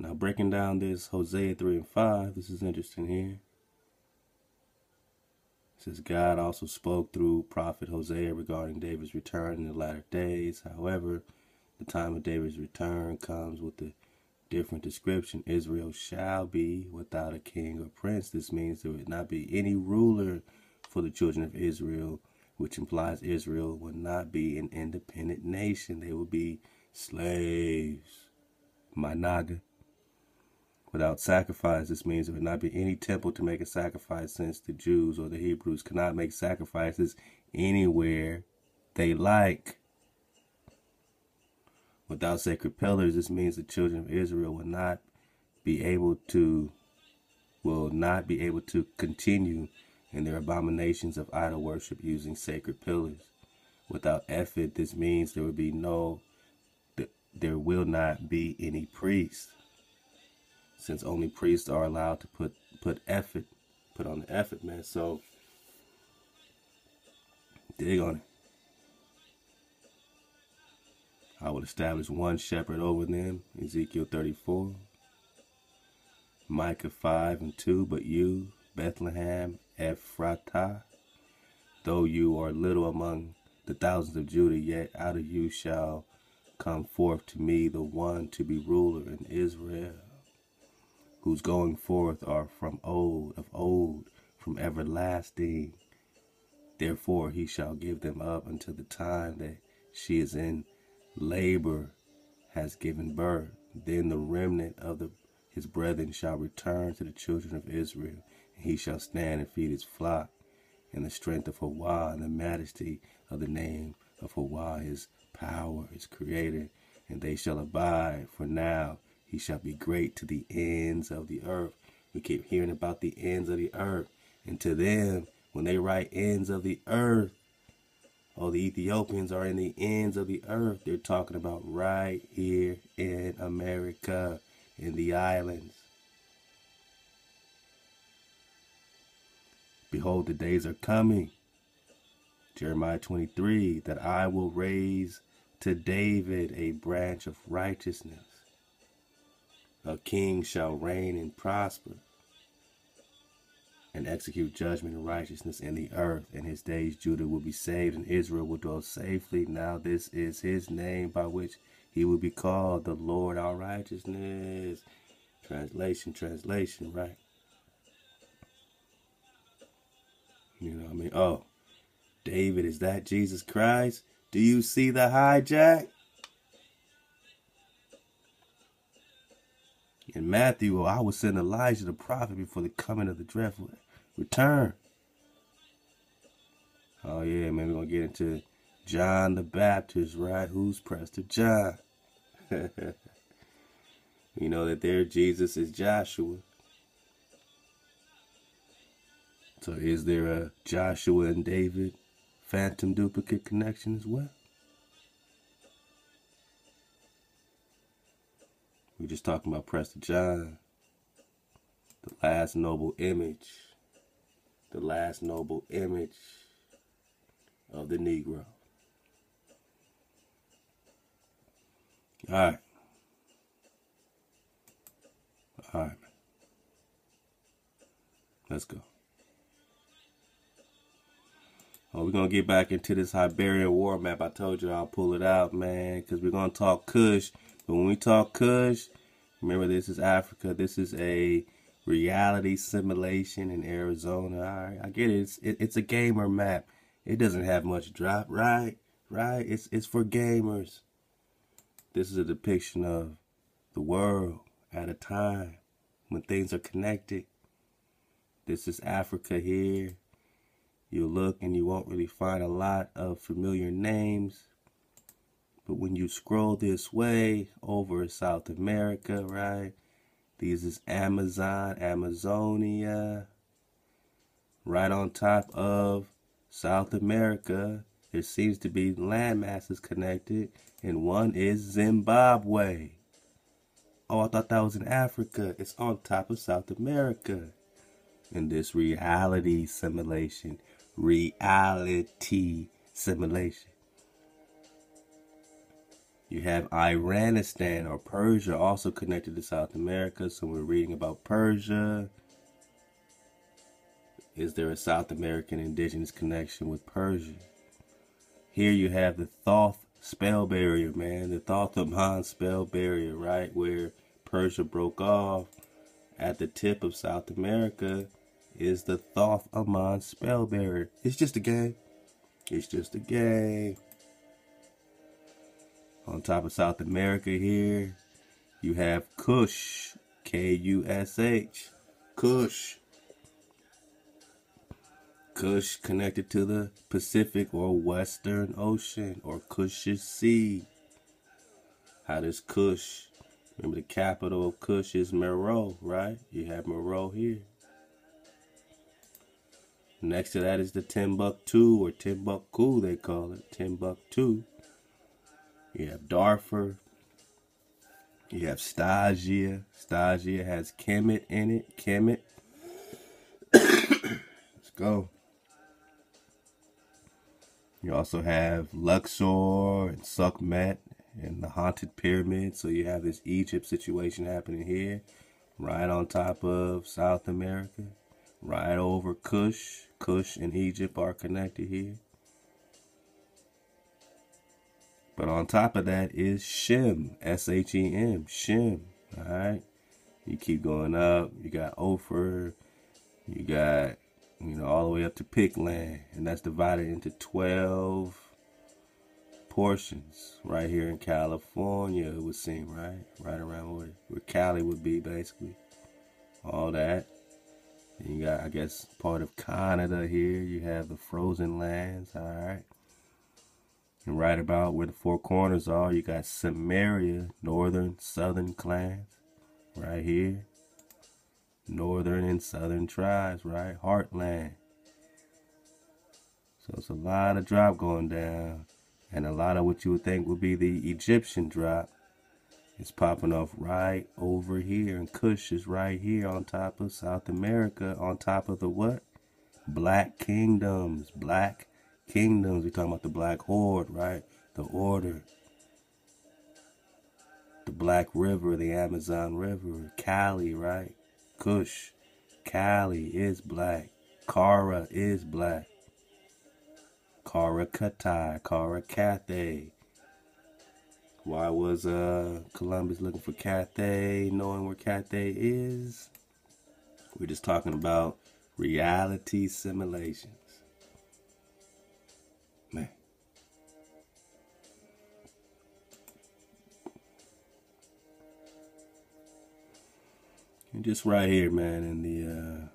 Now, breaking down this Hosea 3 and 5, this is interesting here. It says, God also spoke through prophet Hosea regarding David's return in the latter days. However, the time of David's return comes with a different description. Israel shall be without a king or prince. This means there would not be any ruler for the children of Israel, which implies Israel would not be an independent nation. They would be slaves. Managa. Without sacrifice, this means there would not be any temple to make a sacrifice since the Jews or the Hebrews cannot make sacrifices anywhere they like. Without sacred pillars, this means the children of Israel will not be able to will not be able to continue in their abominations of idol worship using sacred pillars. Without ephod, this means there will be no there will not be any priest since only priests are allowed to put put ephod, put on the ephod, man. So dig on it. I will establish one shepherd over them, Ezekiel 34. Micah 5 and 2, but you, Bethlehem, Ephratah, though you are little among the thousands of Judah, yet out of you shall come forth to me the one to be ruler in Israel whose going forth are from old, of old, from everlasting. Therefore he shall give them up until the time that she is in labor has given birth. Then the remnant of the, his brethren shall return to the children of Israel, and he shall stand and feed his flock in the strength of Hawah and the majesty of the name of Hawah, his power, his creator, and they shall abide. For now he shall be great to the ends of the earth. We keep hearing about the ends of the earth. And to them, when they write ends of the earth, oh, the Ethiopians are in the ends of the earth. They're talking about right here in America, in the islands. Behold, the days are coming. Jeremiah 23 that I will raise to David a branch of righteousness a king shall reign and prosper and execute judgment and righteousness in the earth. In his days, Judah will be saved and Israel will dwell safely. Now, this is his name by which he will be called the Lord our righteousness. Translation, translation, right? You know what I mean? Oh, David, is that Jesus Christ? Do you see the hijack? In Matthew, oh, I will send Elijah the prophet before the coming of the dreadful return. Oh yeah, man, we're gonna get into John the Baptist, right? Who's Prester John? (laughs) you know that there Jesus is Joshua. So is there a Joshua and David phantom duplicate connection as well? We're just talking about Prester John, the last noble image, the last noble image of the Negro. All right. All right. Let's go. Oh, we're going to get back into this Hyborian war map. I told you I'll pull it out, man, because we're going to talk Kush but when we talk Kush, remember this is Africa. This is a reality simulation in Arizona. All right, I get it. It's, it, it's a gamer map. It doesn't have much drop, right? Right? It's it's for gamers. This is a depiction of the world at a time when things are connected. This is Africa here. You look and you won't really find a lot of familiar names. But when you scroll this way over South America, right? These is Amazon, Amazonia. right on top of South America. There seems to be land masses connected, and one is Zimbabwe. Oh, I thought that was in Africa. It's on top of South America. In this reality simulation, reality simulation. You have Iranistan or Persia also connected to South America. So we're reading about Persia. Is there a South American indigenous connection with Persia? Here you have the Thoth spell barrier, man. The Thoth Amon spell barrier, right? Where Persia broke off at the tip of South America is the Thoth Amon spell barrier. It's just a game. It's just a game. On top of South America here, you have Kush, K-U-S-H, Kush. Kush connected to the Pacific or Western Ocean or Kush's Sea. How does Kush? Remember the capital of Kush is Meroe, right? You have Meroe here. Next to that is the Timbuktu or Timbuktu, they call it. Timbuktu. You have Darfur. You have Stasia. Stasia has Kemet in it. Kemet. (coughs) Let's go. You also have Luxor and Sukhmet and the haunted pyramid. So you have this Egypt situation happening here, right on top of South America, right over Kush. Kush and Egypt are connected here. But on top of that is Shem, S H E M, Shem. All right. You keep going up. You got Ophir. You got, you know, all the way up to Pictland. And that's divided into 12 portions right here in California, it would seem, right? Right around where, where Cali would be, basically. All that. And you got, I guess, part of Canada here. You have the frozen lands, all right? And right about where the four corners are, you got Samaria, northern, southern clans, right here. Northern and southern tribes, right? Heartland. So it's a lot of drop going down. And a lot of what you would think would be the Egyptian drop is popping off right over here. And Kush is right here on top of South America, on top of the what? Black kingdoms. Black kingdoms. We're talking about the Black Horde, right? The Order. The Black River, the Amazon River. Cali, right? Kush. Cali is black. Kara is black. Kara Katai, Kara Cathay. Why was uh, Columbus looking for Cathay, knowing where Cathay is? We're just talking about reality simulations. And just right here, man, in the uh,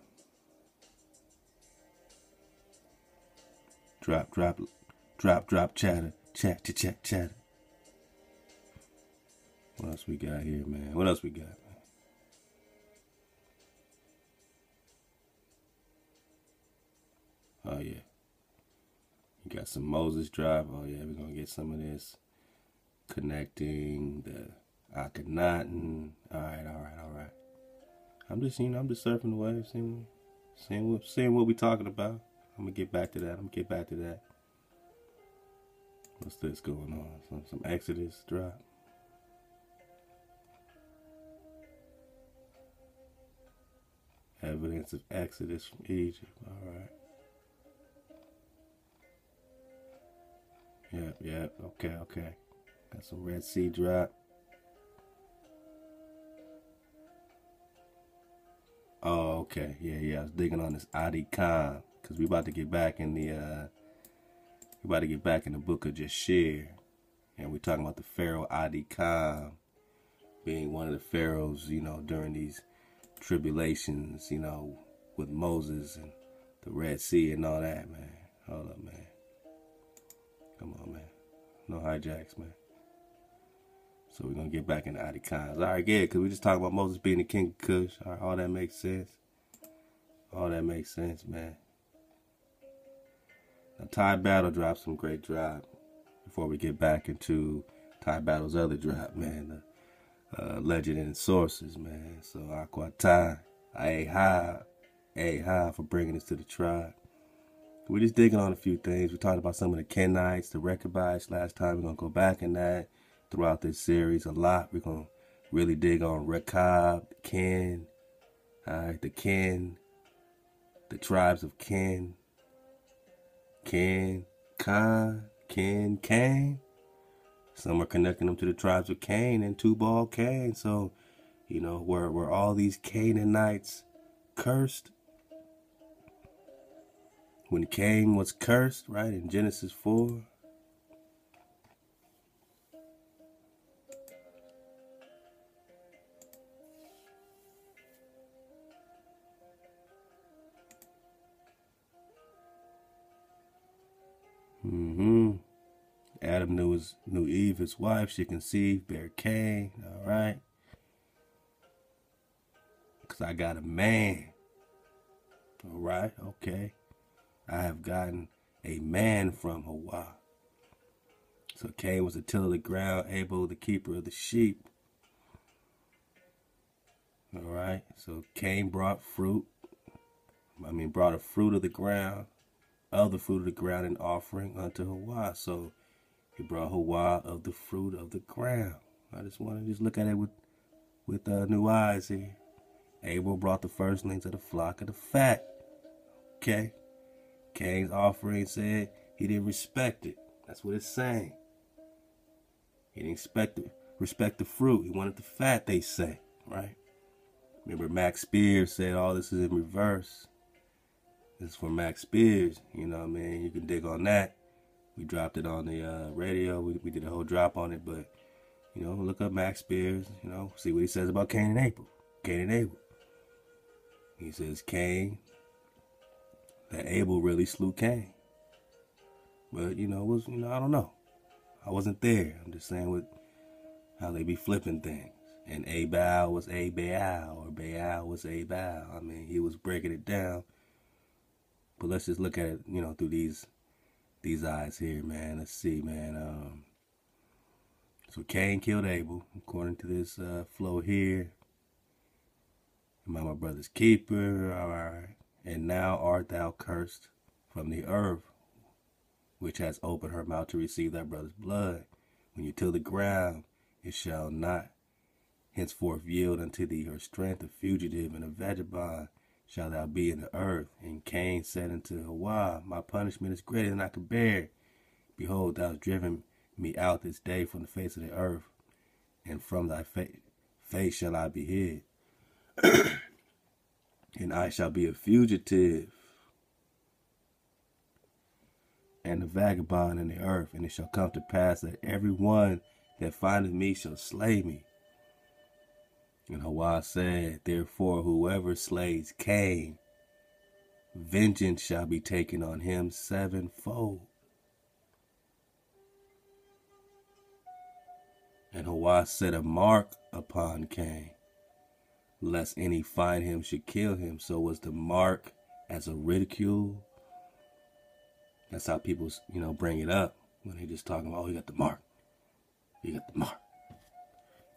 drop, drop, drop, drop, chatter, chat, chat, chat, chatter. What else we got here, man? What else we got, man? Oh yeah. You got some Moses drop. Oh yeah, we're gonna get some of this connecting the Akhenaten. All right, all right, all right. I'm just, you know, I'm just surfing the wave, seeing, seeing what, seeing what we talking about. I'm gonna get back to that. I'm gonna get back to that. What's this going on? Some, some Exodus drop. Evidence of Exodus from Egypt. All right. Yep, yep. Okay, okay. Got some Red Sea drop. Oh, okay. Yeah, yeah. I was digging on this Adi Khan because we about to get back in the uh, we about to get back in the book of Jasher, and we're talking about the Pharaoh Adi Khan being one of the pharaohs, you know, during these tribulations, you know, with Moses and the Red Sea and all that, man. Hold up, man. Come on, man. No hijacks, man. So we're gonna get back into Khans. All right, good, because we just talking about Moses being the king of Kush. All, right, all that makes sense. All that makes sense, man. Ty Battle dropped some great drop before we get back into Ty Battle's other drop, man. Uh, Legend and Sources, man. So Aqua Ty, I high, a high for bringing us to the tribe. We're just digging on a few things. We talked about some of the Kenites, the Rechabites last time. We're gonna go back in that throughout this series a lot. We're gonna really dig on Rechab, Ken, all right, the Ken, the tribes of Ken, Ken, Khan, Ken, Cain. Some are connecting them to the tribes of Cain and Tubal Cain. So, you know, were were all these Canaanites cursed? When Cain was cursed, right, in Genesis 4. Adam knew his knew Eve, his wife. She conceived, bare Cain. All right. Cause I got a man. All right. Okay. I have gotten a man from Hawa. So Cain was the tiller of the ground, Abel the keeper of the sheep. All right. So Cain brought fruit. I mean, brought a fruit of the ground other fruit of the ground in offering unto Hawa. So he brought Hawa of the fruit of the ground. I just want to just look at it with with uh, new eyes here. Abel brought the firstlings of the flock of the fat. Okay. Cain's offering said he didn't respect it. That's what it's saying. He didn't expect it, respect the fruit. He wanted the fat, they say, right? Remember Max Spiers said all this is in reverse. This is for Max Spiers. You know what I mean? You can dig on that. We dropped it on the uh, radio. We, we did a whole drop on it. But, you know, look up Max Spiers. You know, see what he says about Cain and Abel. Cain and Abel. He says Cain, that Abel really slew Cain. But, you know, was, you know, I don't know. I wasn't there. I'm just saying with how they be flipping things. And Abel was Abel, or Baal was Abel. I mean, he was breaking it down but let's just look at it, you know, through these these eyes here, man. Let's see, man. Um, so Cain killed Abel, according to this uh, flow here. Am I my brother's keeper? All right. And now art thou cursed from the earth, which has opened her mouth to receive thy brother's blood. When you till the ground, it shall not henceforth yield unto thee her strength, a fugitive and a vagabond shall thou be in the earth. And Cain said unto Hawa, My punishment is greater than I can bear. Behold, thou hast driven me out this day from the face of the earth, and from thy fa- face shall I be hid. (clears throat) and I shall be a fugitive and a vagabond in the earth. And it shall come to pass that every one that findeth me shall slay me. And Hawa said, Therefore, whoever slays Cain, vengeance shall be taken on him sevenfold. And Hawa set a mark upon Cain, lest any find him should kill him. So was the mark as a ridicule. That's how people, you know, bring it up when they just talking about, oh, he got the mark. He got the mark.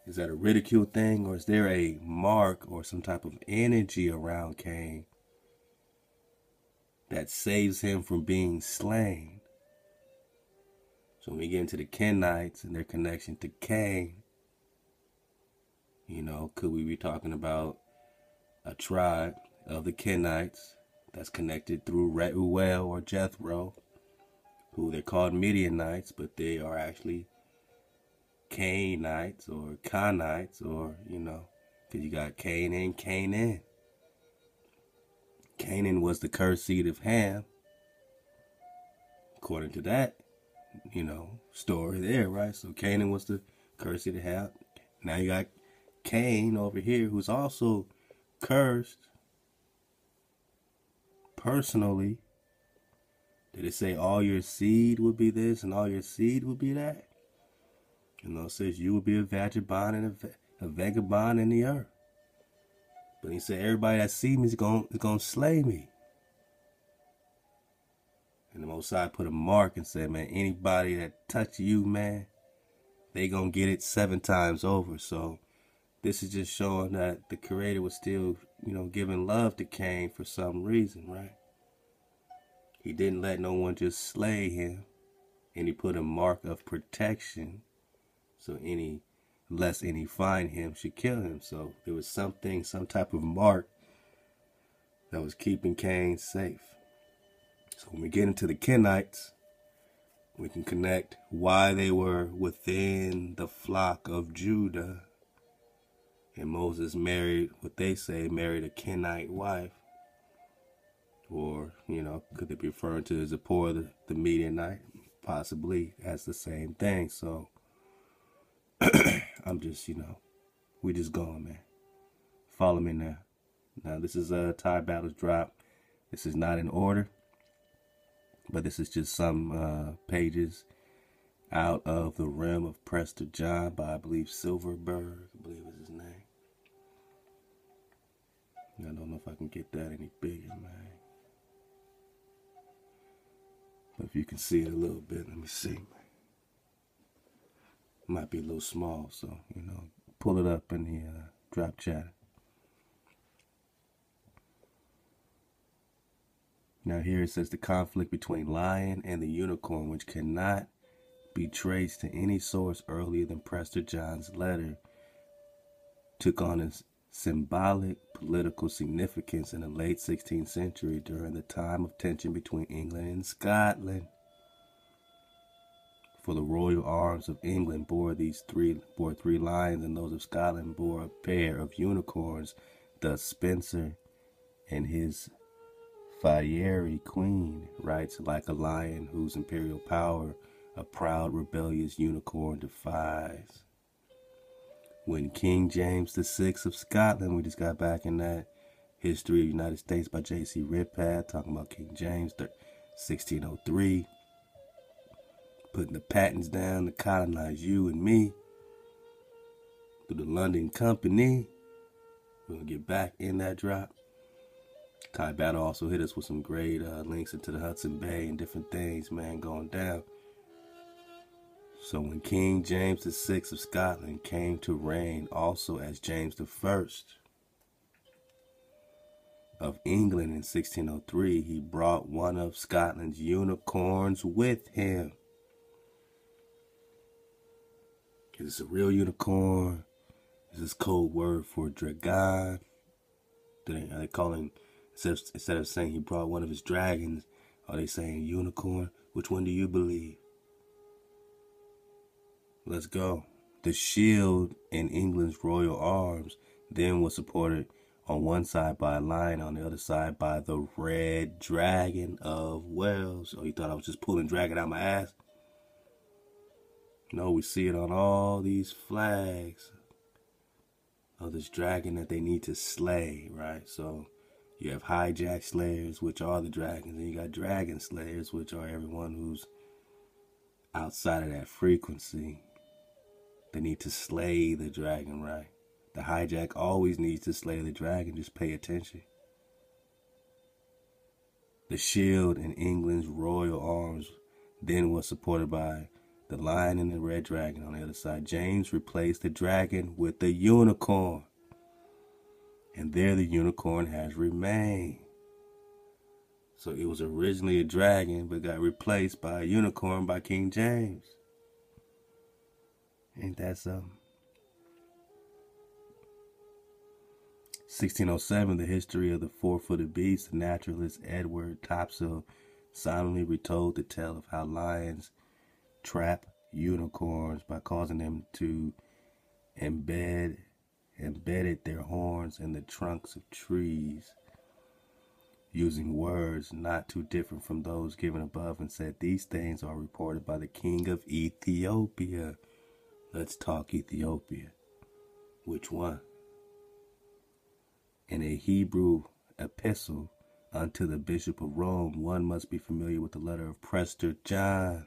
Is that a ridicule thing, or is there a mark or some type of energy around Cain that saves him from being slain? So when we get into the Kenites and their connection to Cain, you know, could we be talking about a tribe of the Kenites that's connected through Reuel or Jethro, who they're called Midianites, but they are actually Cainites or Canites or, you know, because you got Cain and Canaan. Canaan was the cursed seed of Ham. According to that, you know, story there, right? So Canaan was the cursed seed of Ham. Now you got Cain over here who's also cursed personally. Did it say all your seed would be this and all your seed would be that? You it says you will be a vagabond and a, a vagabond in the earth. But he said, everybody that see me is going is to slay me. And the Most High put a mark and said, man, anybody that touch you, man, they gonna get it seven times over. So this is just showing that the Creator was still, you know, giving love to Cain for some reason, right? He didn't let no one just slay him, and he put a mark of protection, so any lest any find him should kill him. So there was something, some type of mark that was keeping Cain safe. So when we get into the Kenites, we can connect why they were within the flock of Judah. And Moses married what they say married a Kenite wife. Or, you know, could they be referring to Zipporah, the, the Midianite? Possibly as the same thing. So I'm just, you know, we just going, man. Follow me now. Now, this is a Ty Battle's drop. This is not in order, but this is just some uh, pages out of the realm of Prester John by, I believe, Silverberg, I believe is his name. I don't know if I can get that any bigger, man. But if you can see it a little bit, let me see. Might be a little small, so, you know, pull it up in the uh, drop chat. Now here it says the conflict between lion and the unicorn, which cannot be traced to any source earlier than Prester John's letter, took on its symbolic political significance in the late 16th century during the time of tension between England and Scotland. For the royal arms of England bore these three bore three lions, and those of Scotland bore a pair of unicorns. Thus Spenser and his Fiery Queen writes like a lion whose imperial power a proud rebellious unicorn defies when King James VI of Scotland, we just got back in that History of the United States by J.C. Ridpath, talking about King James, 1603, putting the patents down to colonize you and me through the London Company. We're going to get back in that drop. Ty Battle also hit us with some great uh, links into the Hudson Bay and different things, man, going down. So when King James VI of Scotland came to reign also as James I of England in 1603, he brought one of Scotland's unicorns with him. Is this a real unicorn? Is this code word for dragon? Are they calling, instead of, instead of saying he brought one of his dragons, are they saying unicorn? Which one do you believe? Let's go. The shield in England's royal arms then was supported on one side by a lion, on the other side by the red dragon of Wales. Oh, you thought I was just pulling dragon out my ass? No, we see it on all these flags of this dragon that they need to slay, right? So you have hijack slayers, which are the dragons, and you got dragon slayers, which are everyone who's outside of that frequency. They need to slay the dragon, right? The hijack always needs to slay the dragon. Just pay attention. The shield in England's royal arms then was supported by the lion and the red dragon on the other side. James replaced the dragon with the unicorn. And there the unicorn has remained. So it was originally a dragon, but got replaced by a unicorn by King James. Ain't that something? 1607, the history of the four-footed beast, the naturalist Edward Topsell solemnly retold the tale of how lions trap unicorns by causing them to embed embedded their horns in the trunks of trees using words not too different from those given above and said these things are reported by the king of Ethiopia Let's talk Ethiopia. Which one? In a Hebrew epistle unto the Bishop of Rome, one must be familiar with the letter of Prester John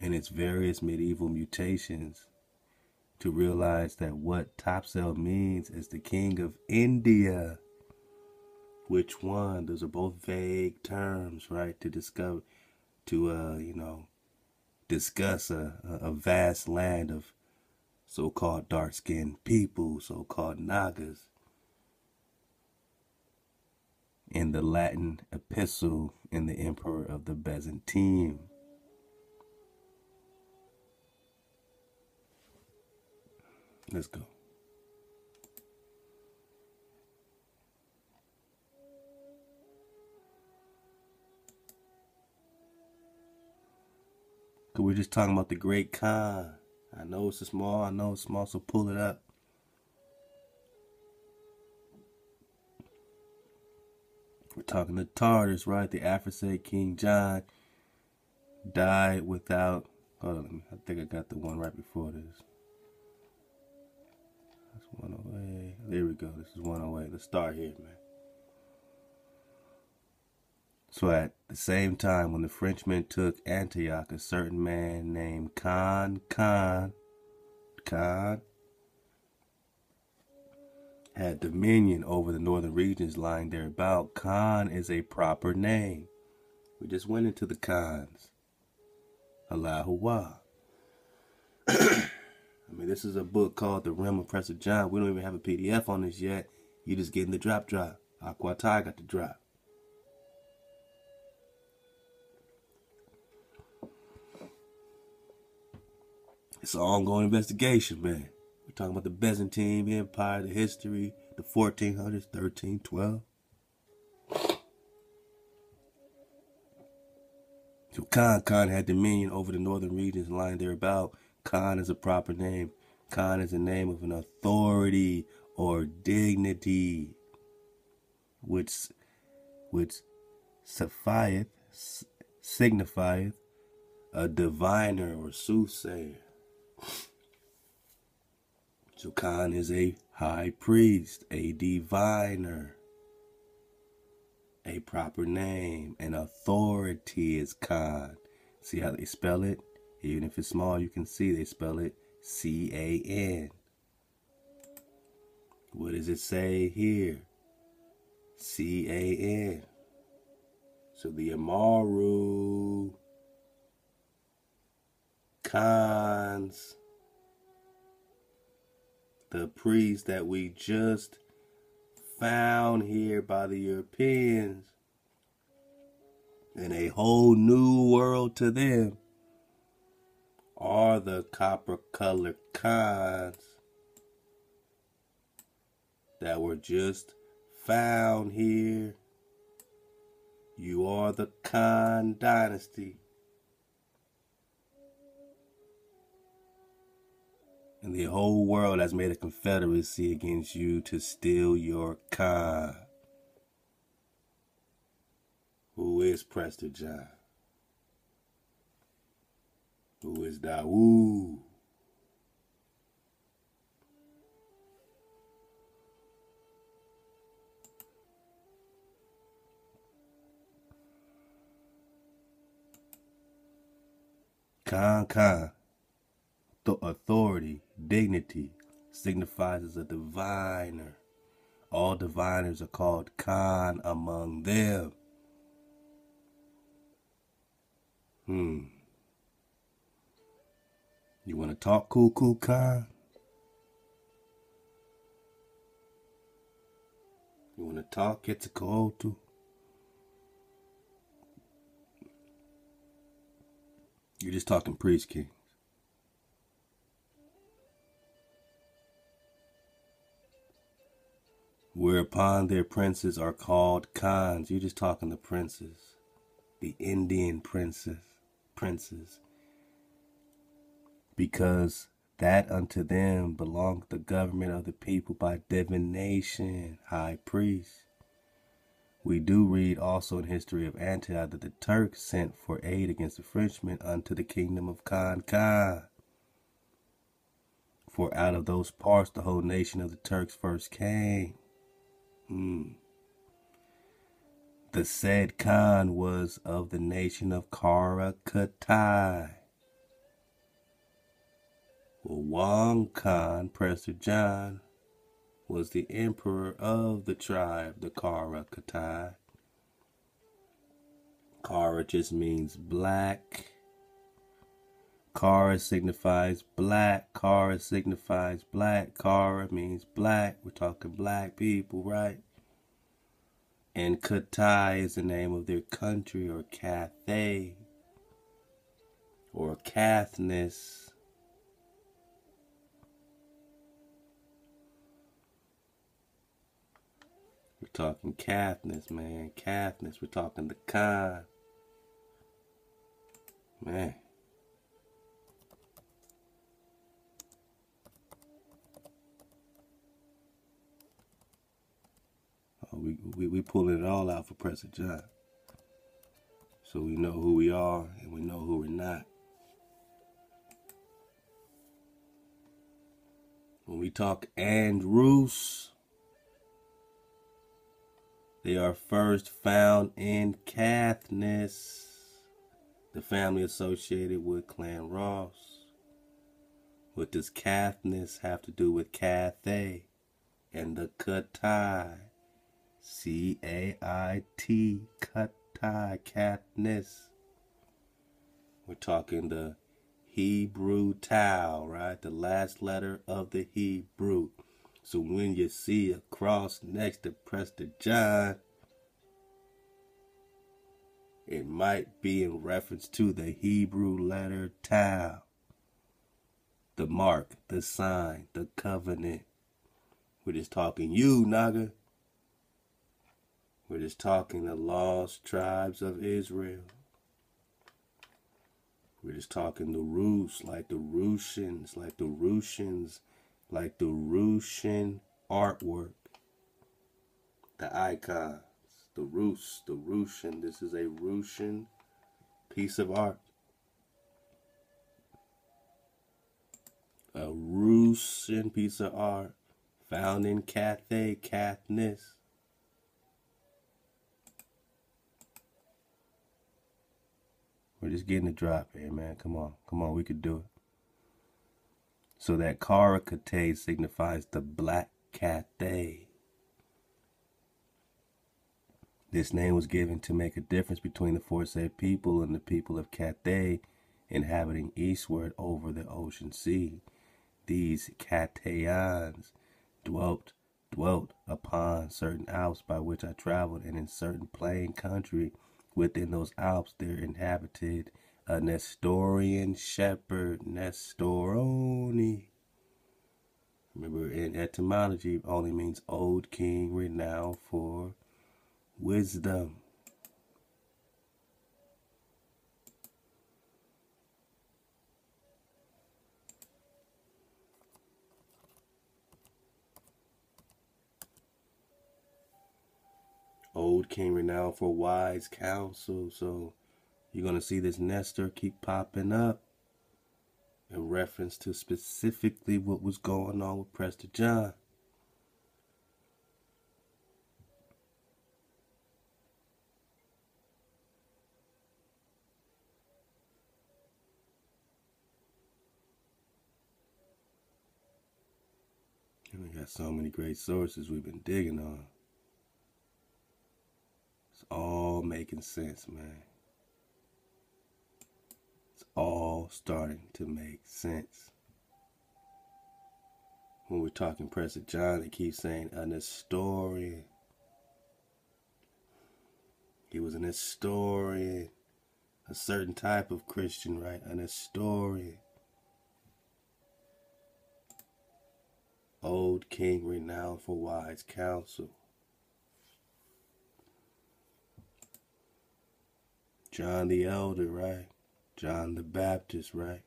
and its various medieval mutations to realize that what Topsell means is the king of India, Which one? Those are both vague terms, right? To discover, to uh, you know, discuss a, a vast land of so-called dark-skinned people, so-called Nagas. In the Latin epistle in the Emperor of the Byzantine. Let's go. Cause we're just talking about the great Khan. I know it's a small, I know it's small, so pull it up. We're talking the Tartars, right? The aforesaid King John died without. Hold on, I think I got the one right before this. That's 108. There we go. This is 108. Let's start here, man. So at the same time, when the Frenchmen took Antioch, a certain man named Khan Khan Khan had dominion over the northern regions lying thereabout. Khan is a proper name. We just went into the Khans. Allahu (clears throat) I mean, this is a book called The Realm of John. We don't even have a PDF on this yet. You're just getting the drop drop. Ahchwath Ty got the drop. It's an ongoing investigation, man. We're talking about the Byzantine Empire, the history, the 1400s, 13, 12. So Khan Khan had dominion over the northern regions lying thereabout. Khan is a proper name. Khan is the name of an authority or dignity, which which suffieth, signifieth a diviner or soothsayer. So Khan is a high priest, a diviner, a proper name, an authority is Khan. See how they spell it? Even if it's small, you can see they spell it C A N. What does it say here? C A N. So the Amaru Khans the priest that we just found here by the Europeans in a whole new world to them are the copper colored Khans that were just found here. You are the Khan dynasty. and the whole world has made a confederacy against you to steal your Khan. Who is Prester John? Who is Dawood? Khan Khan the authority, dignity, signifies as a diviner. All diviners are called Khan among them. Hmm. You want to talk cool, cool, Khan? You want to talk Quetzalcoatl? You're just talking priest king. whereupon their princes are called Khans. You're just talking the princes, the Indian princes, princes, because that unto them belonged the government of the people by divination, high priest. We do read also in history of Antioch that the Turks sent for aid against the Frenchmen unto the kingdom of Khan Khan. For out of those parts the whole nation of the Turks first came. Hmm. The said Khan was of the nation of Karakatai. Wang Khan, Prester John, was the emperor of the tribe, the Kara Katai. Kara just means black. Kara signifies black. Kara signifies black. Kara means black. We're talking black people, right? And Katai is the name of their country or Cathay or Caithness. Talking Caithness, man. Caithness. We're talking the Khan. Man. Oh, we, we, we pulling it all out for Prester John. So we know who we are and we know who we're not. When we talk Andrews, they are first found in Caithness, the family associated with Clan Ross. What does Caithness have to do with Cathay and the Katai? C A I T, Katai, Caithness. We're talking the Hebrew Tau, right? The last letter of the Hebrew. So when you see a cross next to Prester John, it might be in reference to the Hebrew letter Tau, the mark, the sign, the covenant. We're just talking you, Naga. We're just talking the lost tribes of Israel. We're just talking the Rus, like the Russians, like the Russians, like the Russian artwork, the icons, the Rus, the Russian. This is a Russian piece of art. A Russian piece of art found in Cathay, Caithness. We're just getting the drop here, man. Come on. Come on. We could do it. So that Karakate signifies the black Cathay. This name was given to make a difference between the foresaid people and the people of Cathay inhabiting eastward over the ocean sea. These Catayans dwelt dwelt upon certain Alps by which I traveled, and in certain plain country within those Alps there inhabited a Nestorian shepherd, Nestoroni. Remember, in etymology, it only means old king renowned for wisdom. Old king renowned for wise counsel. So you're going to see this Nestor keep popping up in reference to specifically what was going on with Prester John. And we got so many great sources we've been digging on. It's all making sense, man. All starting to make sense. When we're talking Prester John, they keep saying a Nestorian. He was a Nestorian, a certain type of Christian, right? A Nestorian. Old king renowned for wise counsel. John the Elder, right? John the Baptist, right?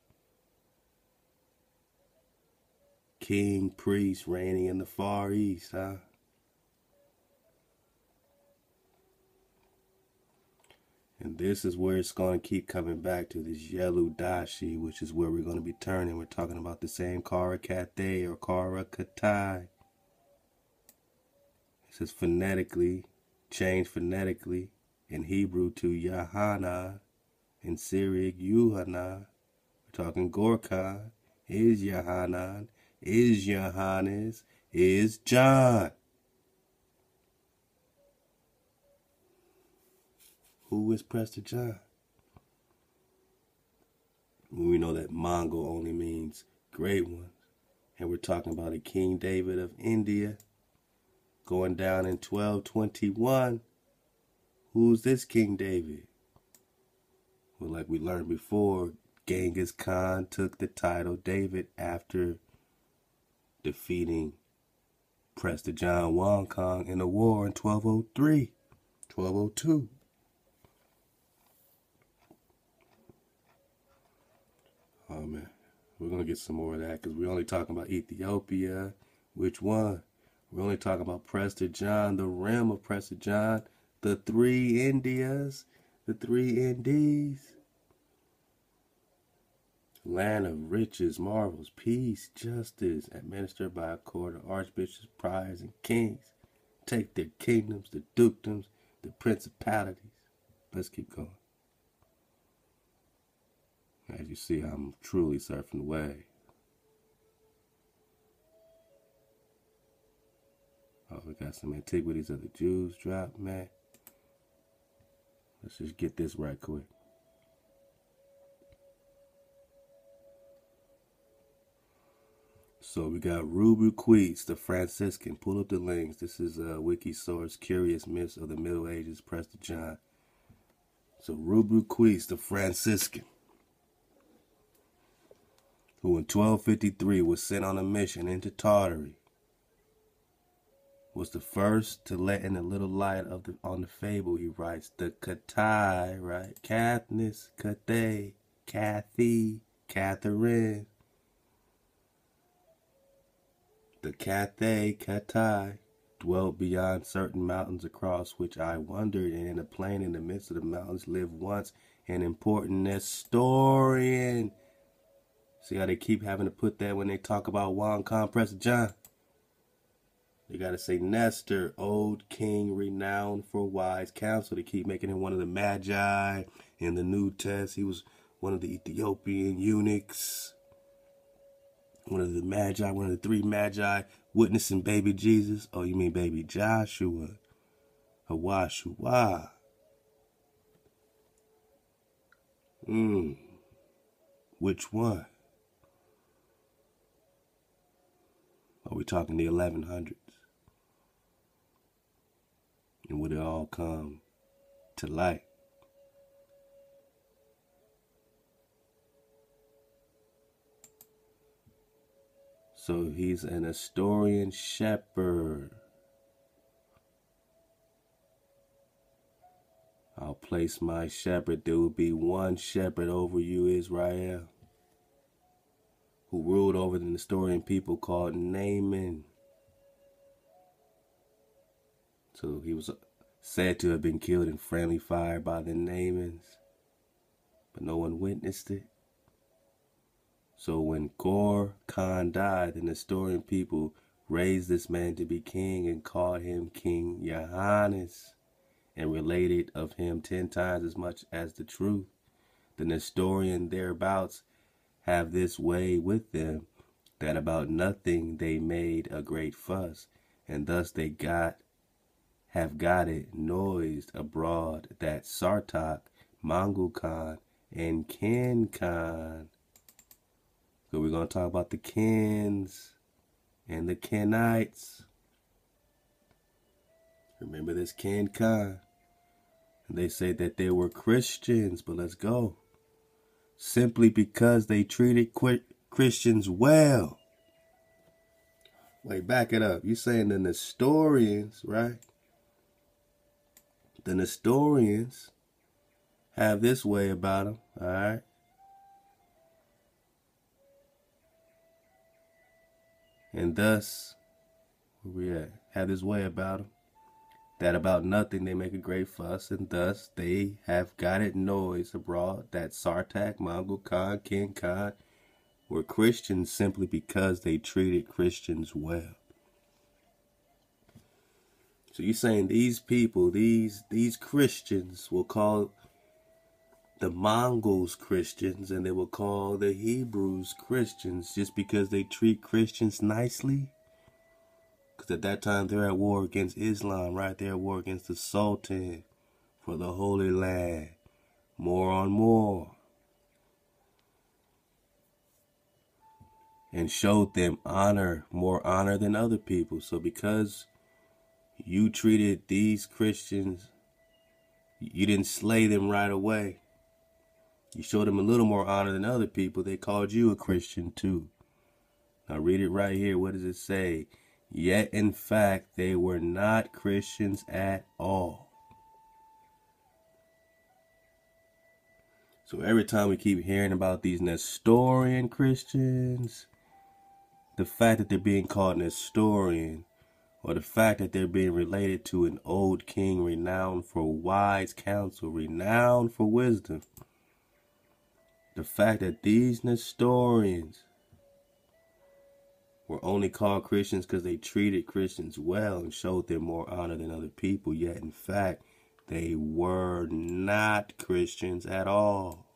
King, priest reigning in the Far East, huh? And this is where it's going to keep coming back to this Yelü Dashi, which is where we're going to be turning. We're talking about the same Kara Kathe or Kara Katai. It says phonetically, changed phonetically in Hebrew to Yahana, in Syriac Yuhana. We're talking Gorka, is Yahanan, is Johannes, is John. Who is Prester John? We know that Mongol only means great ones. And we're talking about a King David of India going down in 1221. Who's this King David? Well, like we learned before, Genghis Khan took the title David after defeating Prester John Wang Kong in a war in 1203, 1202. Oh man, we're gonna get some more of that because we're only talking about Ethiopia. Which one? We're only talking about Prester John, the rim of Prester John, the three Indias, the three Indies. Land of riches, marvels, peace, justice, administered by a court of archbishops, priors, and kings. Take their kingdoms, the dukedoms, the principalities. Let's keep going. As you see, I'm truly surfing the wave. Oh, we got some antiquities of the Jews drop, man. Let's just get this right quick. So we got Rubruquis, the Franciscan. Pull up the links. This is a wiki source, Curious Myths of the Middle Ages, Prester John. So Rubruquis, the Franciscan who in 1253 was sent on a mission into Tartary, was the first to let in a little light of the on the fable. He writes the Katai, right? Katniss, Kathay, Kathy, Catherine. The Cathay, Katai, dwelt beyond certain mountains across which I wandered, and in a plain in the midst of the mountains lived once an important Nestorian See how they keep having to put that when they talk about Juan Compress John? They got to say Nestor, old king renowned for wise counsel. They keep making him one of the magi in the New Test. He was one of the Ethiopian eunuchs, one of the magi, one of the three magi witnessing baby Jesus. Oh, you mean baby Joshua? Hawashua. Hmm. Which one? Are we talking the 1100s? And would it all come to light? So he's an Nestorian shepherd. I'll place my shepherd. There will be one shepherd over you, Israel who ruled over the Nestorian people called Naaman. So he was said to have been killed in friendly fire by the Naamans, but no one witnessed it. So when Gor Khan died, the Nestorian people raised this man to be king and called him King Johannes and related of him ten times as much as the truth. The Nestorian thereabouts have this way with them that about nothing they made a great fuss, and thus they got have got it noised abroad that Sartak, Mongol Khan, and Ken Khan. So we're gonna talk about the Kens and the Kenites. Remember this Ken Khan. And they say that they were Christians, but let's go simply because they treated Christians well. Wait, back it up. You're saying the Nestorians, right? The Nestorians have this way about them, all right? And thus, where we at? Have this way about them that about nothing they make a great fuss, and thus they have got it noise abroad that Sartak, Mongol Khan, King Khan were Christians simply because they treated Christians well. So you're saying these people, these these Christians will call the Mongols Christians and they will call the Hebrews Christians just because they treat Christians nicely? Because at that time, they're at war against Islam, right? They're at war against the Sultan for the Holy Land. More on more. And showed them honor, more honor than other people. So because you treated these Christians, you didn't slay them right away. You showed them a little more honor than other people. They called you a Christian too. Now read it right here. What does it say? Yet in fact, they were not Christians at all. So every time we keep hearing about these Nestorian Christians, the fact that they're being called Nestorian, or the fact that they're being related to an old king renowned for wise counsel, renowned for wisdom, the fact that these Nestorians were only called Christians because they treated Christians well and showed them more honor than other people, yet in fact, they were not Christians at all.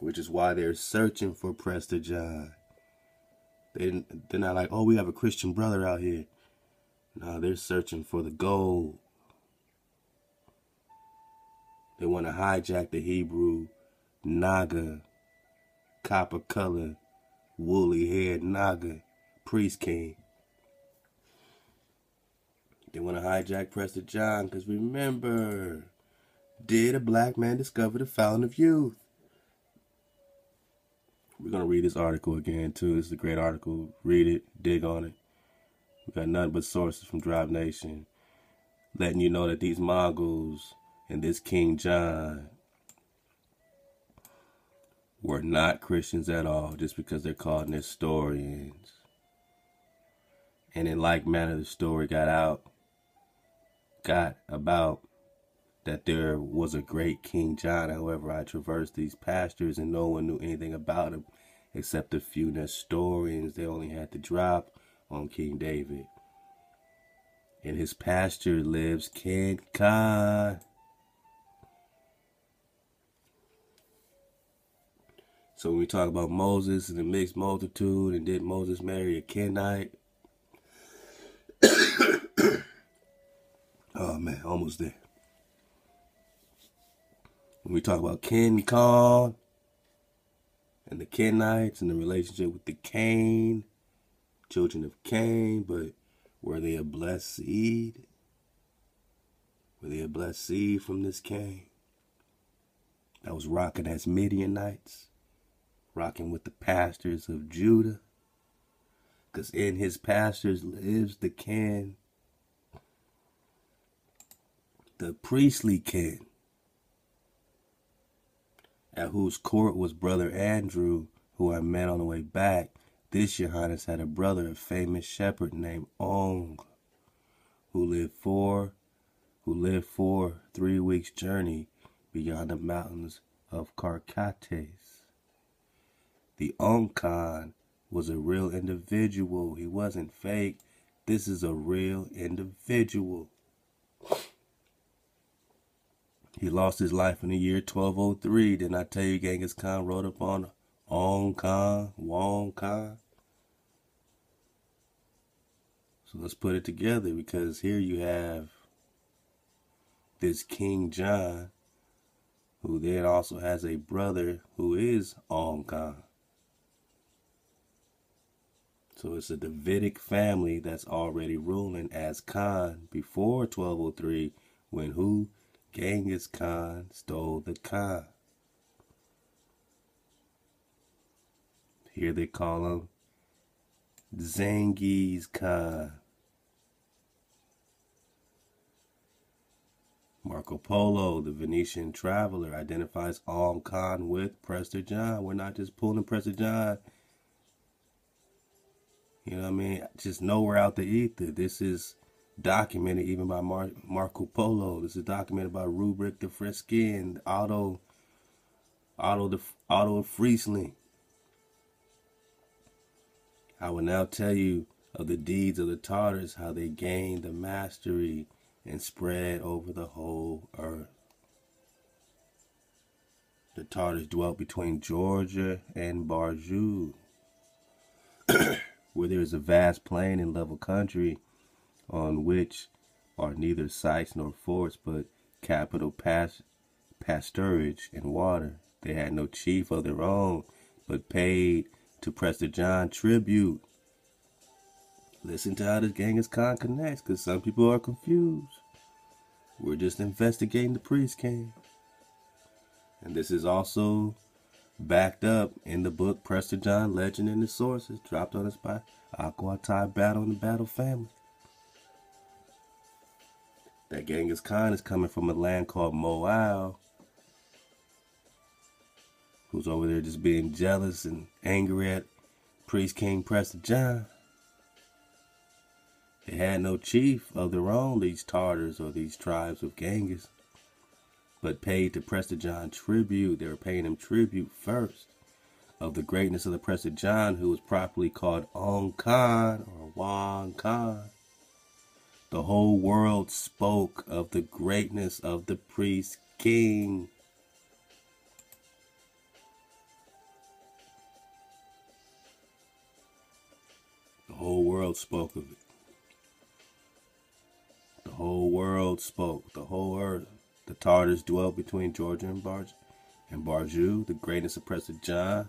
Which is why they're searching for Prester John. They, they're not like, oh, we have a Christian brother out here. No, they're searching for the gold. They want to hijack the Hebrew Naga, copper color, woolly haired Naga, priest king. They want to hijack Prester John because remember, did a black man discover the fountain of youth? We're going to read this article again, too. This is a great article. Read it, dig on it. We got nothing but sources from Drive Nation letting you know that these Mongols and this King John were not Christians at all just because they're called Nestorians. And in like manner, the story got out, got about that there was a great King John. However, I traversed these pastures and no one knew anything about him except a few Nestorians. They only had to drop on King David. In his pasture lives King Khan. So when we talk about Moses and the mixed multitude, and did Moses marry a Kenite? (coughs) oh man, almost there when we talk about Ken Khan and the Kenites and the relationship with the Cain, children of Cain, but were they a blessed seed? Were they a blessed seed from this Cain? That was rocking as Midianites, rocking with the pastors of Judah. Because in his pastors lives the Ken, the priestly Ken whose court was brother Andrew, who I met on the way back. This Johannes had a brother, a famous shepherd named Ong, who lived for who lived for three weeks' journey beyond the mountains of Carcates. The Ong Onkan was a real individual. He wasn't fake. This is a real individual. He lost his life in the year 1203. Didn't I tell you Genghis Khan wrote up on Ong Khan, Wong Khan? So let's put it together because here you have this King John, who then also has a brother who is Ong Khan. So it's a Davidic family that's already ruling as Khan before 1203 when who? Genghis Khan stole the Khan. Here they call him Genghis Khan. Marco Polo, the Venetian traveler, identifies Ong Khan with Prester John. We're not just pulling Prester John. You know what I mean? Just nowhere out the ether. This is documented even by Mar- Marco Polo. This is documented by Rubric de Freskin, Otto, Otto, the Otto Freising. I will now tell you of the deeds of the Tartars, how they gained the mastery and spread over the whole earth. The Tartars dwelt between Georgia and Barjou. (clears throat) where there is a vast plain and level country, on which are neither sites nor forts, but capital pas- pasturage and water. They had no chief of their own, but paid to Prester John tribute. Listen to how this Genghis Khan connects, because some people are confused. We're just investigating the priest king. And this is also backed up in the book Prester John Legend and the Sources, dropped on us by Ahchwath Ty Battle and the Battle Family. That Genghis Khan is coming from a land called Moau, who's over there just being jealous and angry at Priest King Prester John. They had no chief of their own, these Tartars or these tribes of Genghis, but paid to Prester John tribute. They were paying him tribute first of the greatness of the Prester John, who was properly called Ong Khan or Wang Khan. The whole world spoke of the greatness of the priest king. The whole world spoke of it. The whole world spoke. The whole earth. The Tartars dwelt between Georgia and Barj and Barju, the greatness of Prester John.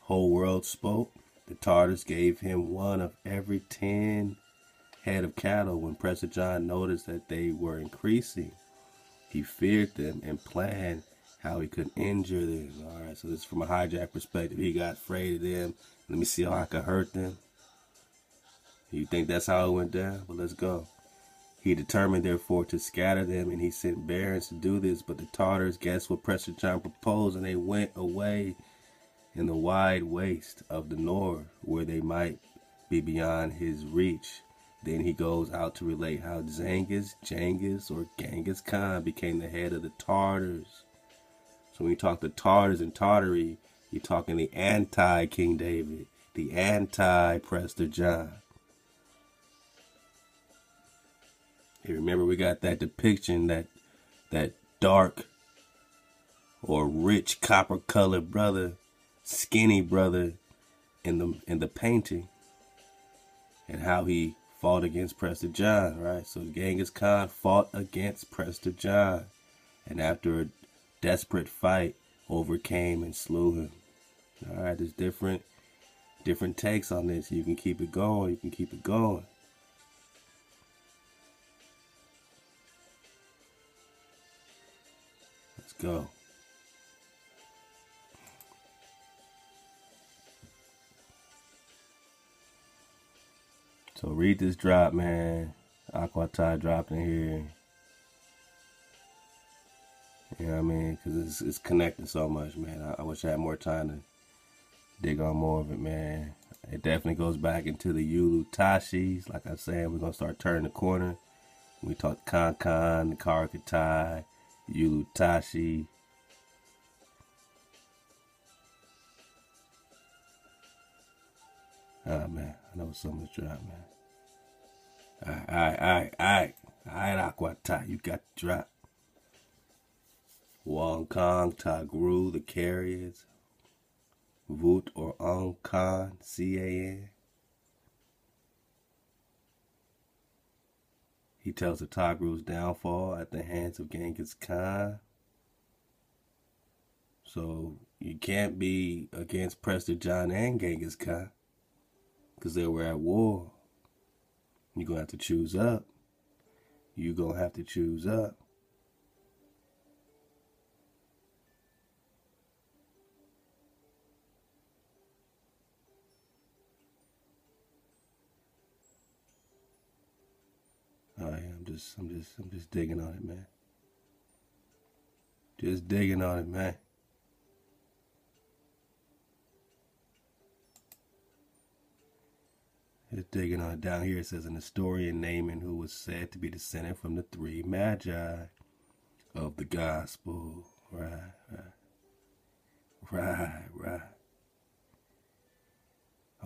Whole world spoke. The Tartars gave him one of every ten head of cattle when Prester John noticed that they were increasing. He feared them and planned how he could injure them. All right, so this is from a hijack perspective. He got afraid of them. Let me see how I could hurt them. You think that's how it went down? Well, let's go. He determined, therefore, to scatter them, and he sent barons to do this. But the Tartars guessed what Prester John proposed, and they went away in the wide waste of the north, where they might be beyond his reach. Then he goes out to relate how Zengis, Genghis, or Genghis Khan became the head of the Tartars. So when you talk the Tartars and Tartary, you're talking the anti King David, the anti Prester John. Hey, remember we got that depiction that that dark or rich copper colored brother, skinny brother in the in the painting and how he fought against Prester John, right? So Genghis Khan fought against Prester John and after a desperate fight overcame and slew him. All right, there's different different takes on this. You can keep it going, you can keep it going. Let's go. So read this drop, man. Aquatai dropped in here. You know what I mean? Because it's, it's connected so much, man. I, I, wish I had more time to dig on more of it, man. It definitely goes back into the Yelü Dashis. Like I said, we're going to start turning the corner. We talked Khan Khan, the Karakatai, Yelü Dashi. Oh, ah, man. I know so much drop, man. Alright, alright, alright, alright. Alright, Aquatai, you got the drop. Wong Kong, Toghrul, the Keraites, Voot or Ong Khan, C-A-N. He tells of Toghrul's downfall at the hands of Genghis Khan. So you can't be against Prester John and Genghis Khan because they were at war. You're going to have to choose up. You're going to have to choose up. I am just, I'm just, I'm just digging on it, man. Just digging on it, man. Just digging on down here. It says an historian Naaman, who was said to be descended from the three magi of the gospel. Right, right, right, right.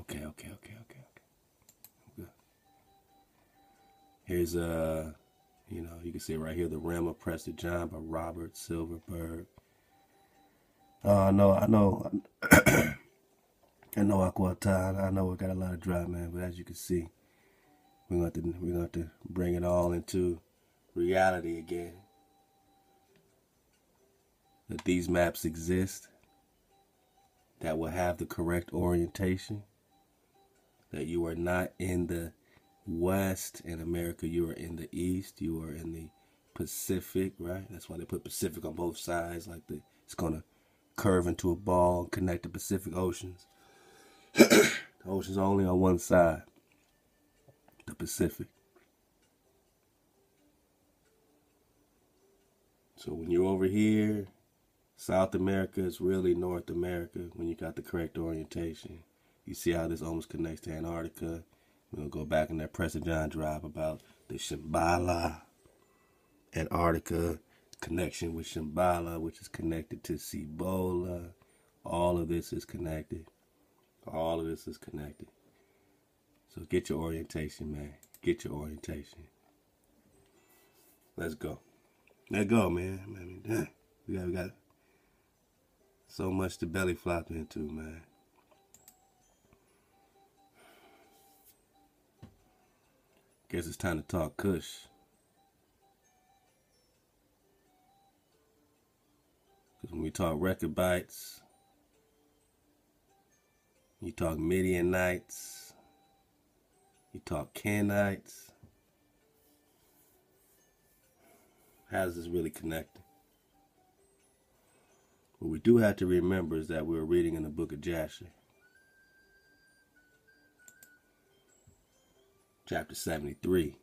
Okay, okay, okay, okay, okay. Good. Here's uh, you know, you can see right here the Realm of Prester John by Robert Silverberg. Uh, no, I know. (clears throat) I know Aquata, I know we got a lot of dry man, but as you can see, we're going to we're going to bring it all into reality again. That these maps exist, that will have the correct orientation, that you are not in the west in America, you are in the east, you are in the Pacific, right? That's why they put Pacific on both sides, like the it's gonna curve into a ball and connect the Pacific Oceans. (clears throat) the ocean's only on one side, the Pacific. So when you're over here, South America is really North America when you got the correct orientation. You see how this almost connects to Antarctica. To go back in that Prester John drive about the Shambhala, Antarctica connection with Shambhala, which is connected to Cibola. All of this is connected. All of this is connected. So get your orientation, man. Get your orientation. Let's go. Let's go, man. We got, we got so much to belly flop into, man. Guess it's time to talk Kush. Because when we talk Rechabites, you talk Midianites, you talk Canaanites. How's this really connected? What we do have to remember is that we're reading in the book of Jasher. chapter 73. Make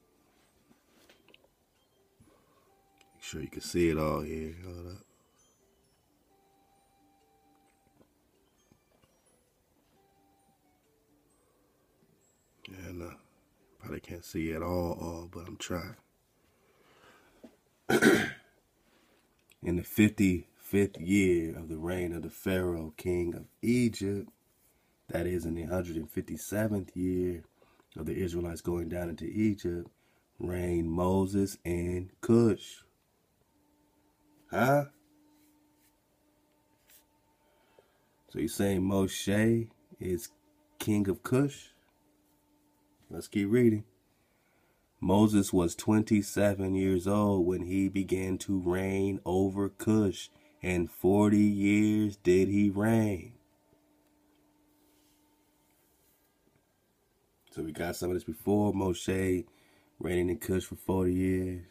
sure you can see it all here. Hold up. And uh, probably can't see it all, all, but I'm trying. (clears throat) in the 55th year of the reign of the Pharaoh, king of Egypt, that is in the 157th year of the Israelites going down into Egypt reigned Moses and Cush. Huh? So you're saying Moshe is king of Cush? Let's keep reading. Moses was 27 years old when he began to reign over Cush, and 40 years did he reign. So we got some of this before Moshe reigning in Cush for 40 years.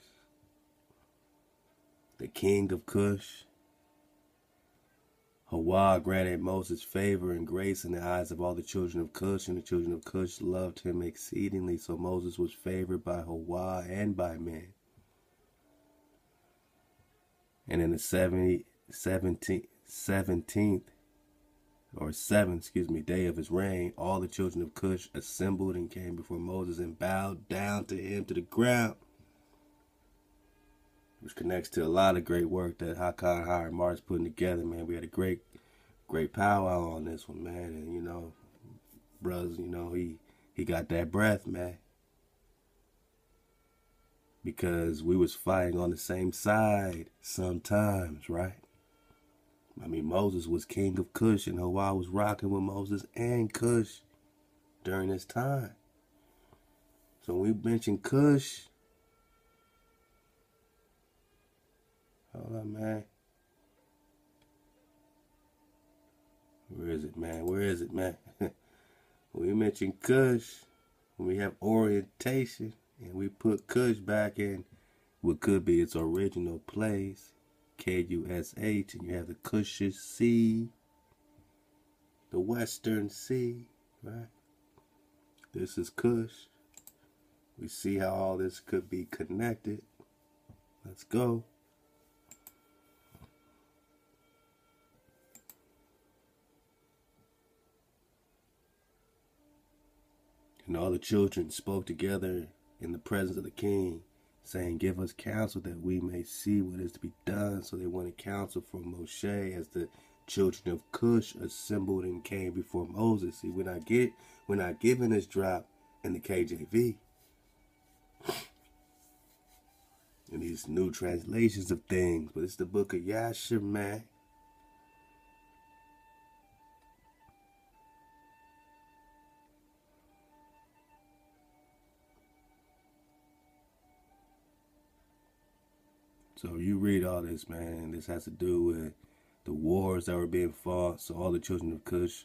The king of Cush. Hawa granted Moses favor and grace in the eyes of all the children of Cush, and the children of Cush loved him exceedingly. So Moses was favored by Hawa and by men. And in the 70, 17th, 17th or seventh, excuse me, day of his reign, all the children of Cush assembled and came before Moses and bowed down to him to the ground. Which connects to a lot of great work that Hakan Hire March putting together, man. We had a great, great powwow on this one, man. And you know, brothers, you know, he he got that breath, man. Because we was fighting on the same side sometimes, right? I mean, Moses was king of Cush, and Hawa was rocking with Moses and Cush during this time. So we mention Cush, hold on, man. Where is it, man? Where is it, man? (laughs) we mention Kush when we have orientation, and we put Kush back in what could be its original place, K-U-S-H, and you have the Cushish Sea, the Western Sea, right? This is Cush. We see how all this could be connected. Let's go. And all the children spoke together in the presence of the king saying, Give us counsel that we may see what is to be done. So they wanted counsel from Moshe as the children of Cush assembled and came before Moses. See, when I get when I given this drop in the KJV. And these new translations of things, but it's the book of Yasher, man. So you read all this, man. This has to do with the wars that were being fought. So all the children of Cush,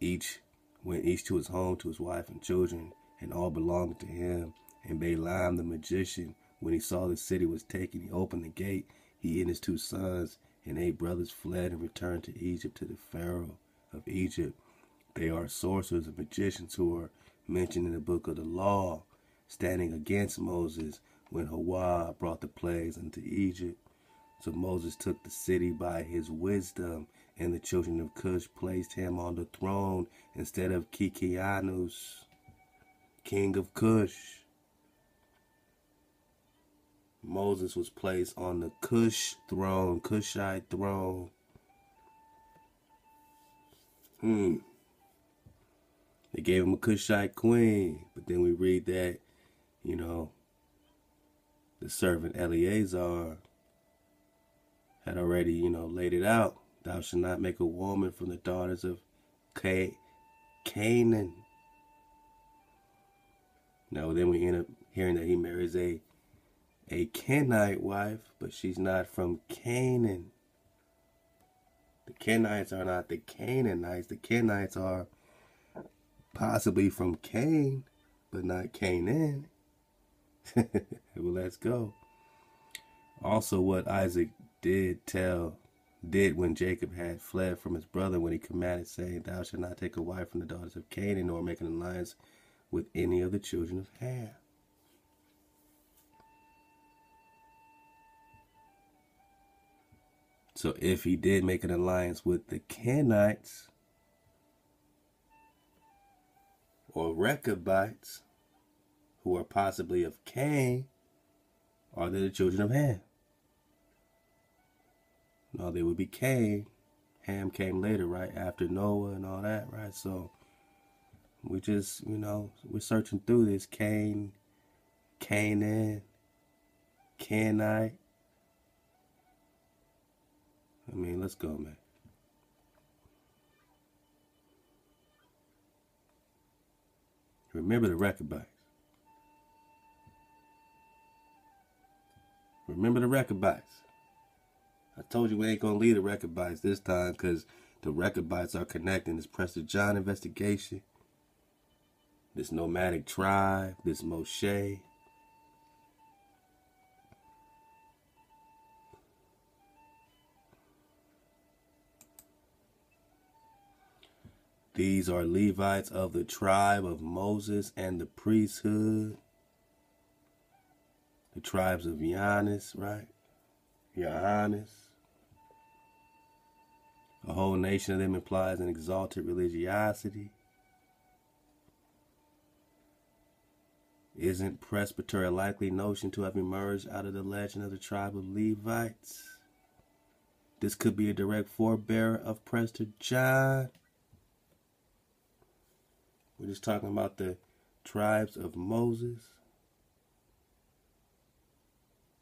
each went each to his home, to his wife and children, and all belonged to him. And Balaam the magician, when he saw the city was taken, he opened the gate. He and his two sons and eight brothers fled and returned to Egypt to the Pharaoh of Egypt. They are sorcerers and magicians who are mentioned in the book of the law, standing against Moses when Hawa brought the plagues into Egypt. So Moses took the city by his wisdom, and the children of Cush placed him on the throne instead of Kikianus, king of Cush. Moses was placed on the Cush throne, Cushite throne. Hmm. They gave him a Cushite queen, but then we read that, you know, the servant Eleazar had already, you know, laid it out. Thou shalt not make a woman from the daughters of Canaan. Now then we end up hearing that he marries a a Kenite wife, but she's not from Canaan. The Kenites are not the Canaanites. The Kenites are possibly from Cain, but not Canaan. (laughs) well, let's go. Also, what Isaac did tell, did when Jacob had fled from his brother, when he commanded, saying, Thou shalt not take a wife from the daughters of Canaan, nor make an alliance with any of the children of Ham. So if he did make an alliance with the Canaanites or Rechabites, who are possibly of Cain, are they the children of Ham? No, they would be Cain. Ham came later, right after Noah and all that, right? So we just, you know, we're searching through this Cain, Canaan, Canite. I mean, let's go, man. Remember the Rechabites. Remember the record Rechabites. I told you we ain't gonna leave the record Rechabites this time because the record Rechabites are connecting this Prester John investigation, this nomadic tribe, this Moshe. These are Levites of the tribe of Moses and the priesthood. The tribes of Giannis, right? Johannes. A whole nation of them implies an exalted religiosity. Isn't presbytery a likely notion to have emerged out of the legend of the tribe of Levites? This could be a direct forebearer of Prester John. We're just talking about the tribes of Moses.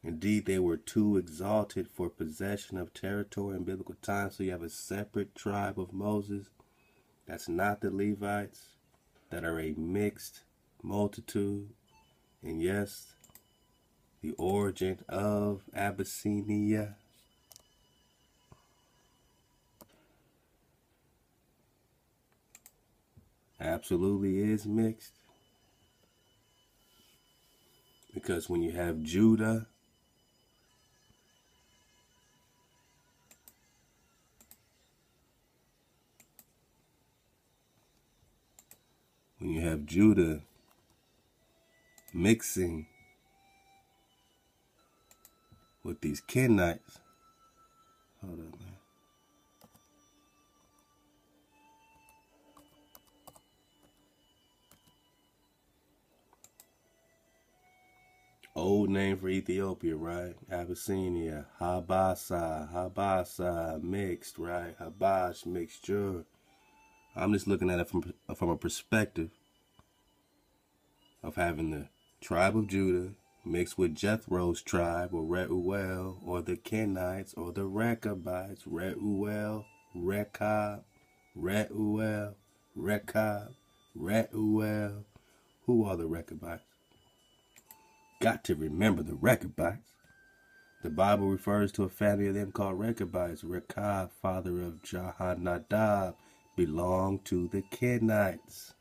Indeed, they were too exalted for possession of territory in biblical times. So you have a separate tribe of Moses that's not the Levites, that are a mixed multitude. And yes, the origin of Abyssinia. Absolutely is mixed. Because when you have Judah when you have Judah mixing with these Kenites. Hold up, man. Old name for Ethiopia, right? Abyssinia, Habasa, Habasa, mixed, right? Habash, mixture. I'm just looking at it from from a perspective of having the tribe of Judah mixed with Jethro's tribe or Reuel or the Kenites or the Rechabites, Reuel, Rechab, Reuel, Rechab, Reuel. Who are the Rechabites? Got to remember the Rechabites. The Bible refers to a family of them called Rechabites. Rechab, father of Jehonadab, belonged to the Kenites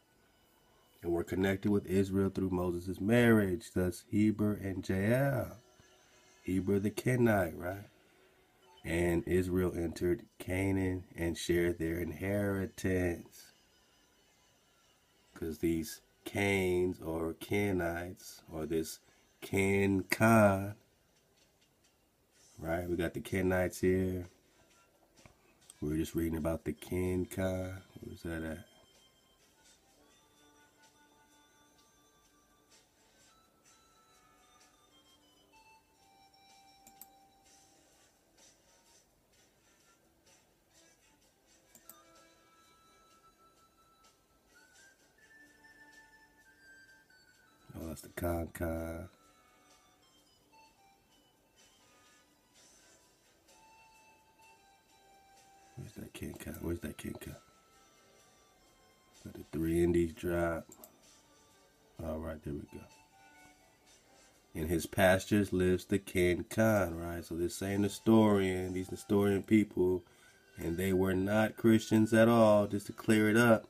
and were connected with Israel through Moses' marriage. Thus, Heber and Jael. Heber the Kenite, right? And Israel entered Canaan and shared their inheritance. Because these Canes or Kenites, or this Ken Khan, right? We got the Kenites here. We are just reading about the Ken Khan. Where's that at? Oh, that's the Con Con. King? Where's that King? Got the three indies drop. All right, there we go. In his pastures lives the King Khan, right? So this same historian, these historian people, and they were not Christians at all, just to clear it up.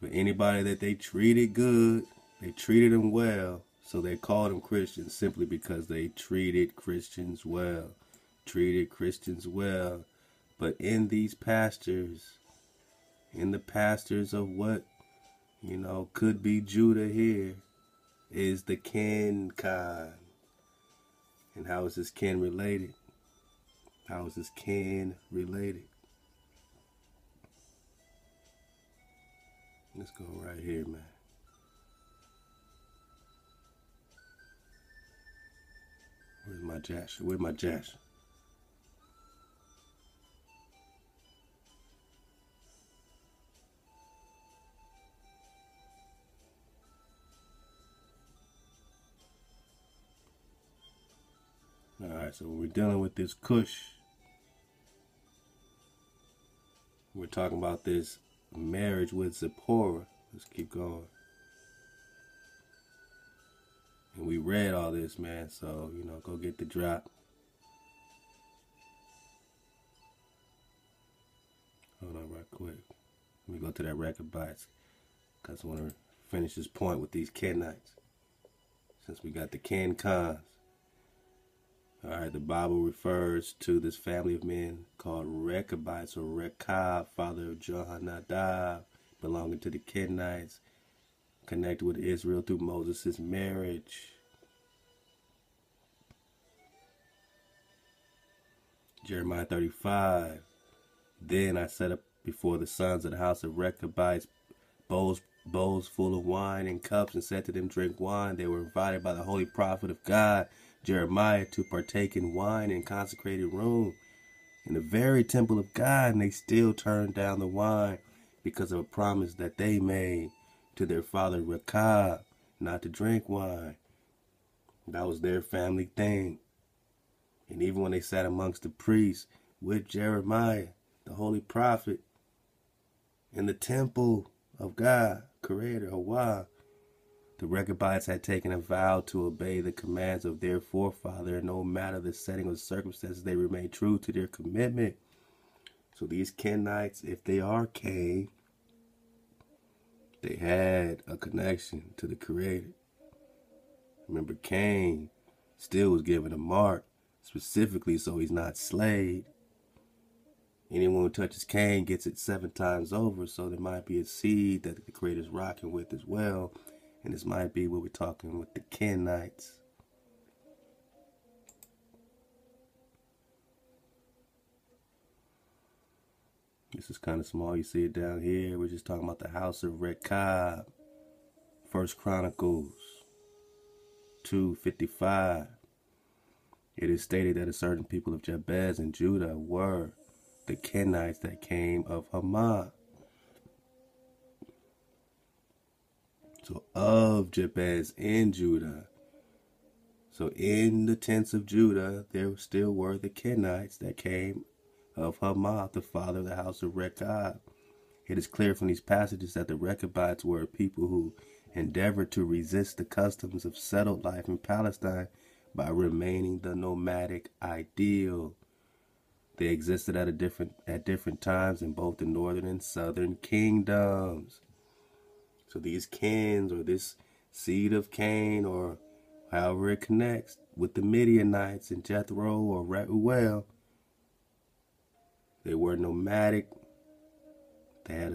But anybody that they treated good, they treated them well, so they called them Christians simply because they treated Christians well. Treated Christians well. But in these pastures, in the pastures of what, you know, could be Judah here, is the Ken Khan. And how is this Ken related? How is this Ken related? Let's go right here, man. Where's my Jash? Where's my Jash? So we're dealing with this Cush. We're talking about this marriage with Zipporah. Let's keep going. And we read all this, man. So, you know, go get the drop. Hold on right quick. Let me go to that Rechabites. Because I want to finish this point with these Kenites. Since we got the Ken Khans. Alright, the Bible refers to this family of men called Rechabites or Rechab, father of Jehonadab, belonging to the Kenites connected with Israel through Moses' marriage. Jeremiah 35. Then I set up before the sons of the house of Rechabites bowls, bowls full of wine and cups and said to them, Drink wine. They were invited by the holy prophet of God, Jeremiah, to partake in wine in consecrated room in the very temple of God, and they still turned down the wine because of a promise that they made to their father Rechab not to drink wine. That was their family thing. And even when they sat amongst the priests with Jeremiah, the holy prophet, in the temple of God, Creator, Hawa, the Rechabites had taken a vow to obey the commands of their forefather, and no matter the setting or circumstances, they remained true to their commitment. So these Kenites, if they are Cain, they had a connection to the Creator. Remember, Cain still was given a mark specifically so he's not slayed. Anyone who touches Cain gets it seven times over, so there might be a seed that the Creator's rocking with as well. And this might be what we're talking with the Kenites. This is kind of small. You see it down here. We're just talking about the house of Rechab. First Chronicles 255. It is stated that a certain people of Jabez and Judah were the Kenites that came of Hamah. So of Jabez and Judah. So in the tents of Judah, there still were the Kenites that came of Hamath, the father of the house of Rechab. It is clear from these passages that the Rechabites were a people who endeavored to resist the customs of settled life in Palestine by remaining the nomadic ideal. They existed at a different at different times in both the northern and southern kingdoms. So these kins or this seed of Cain or however it connects with the Midianites and Jethro or Reuel, they were nomadic. They had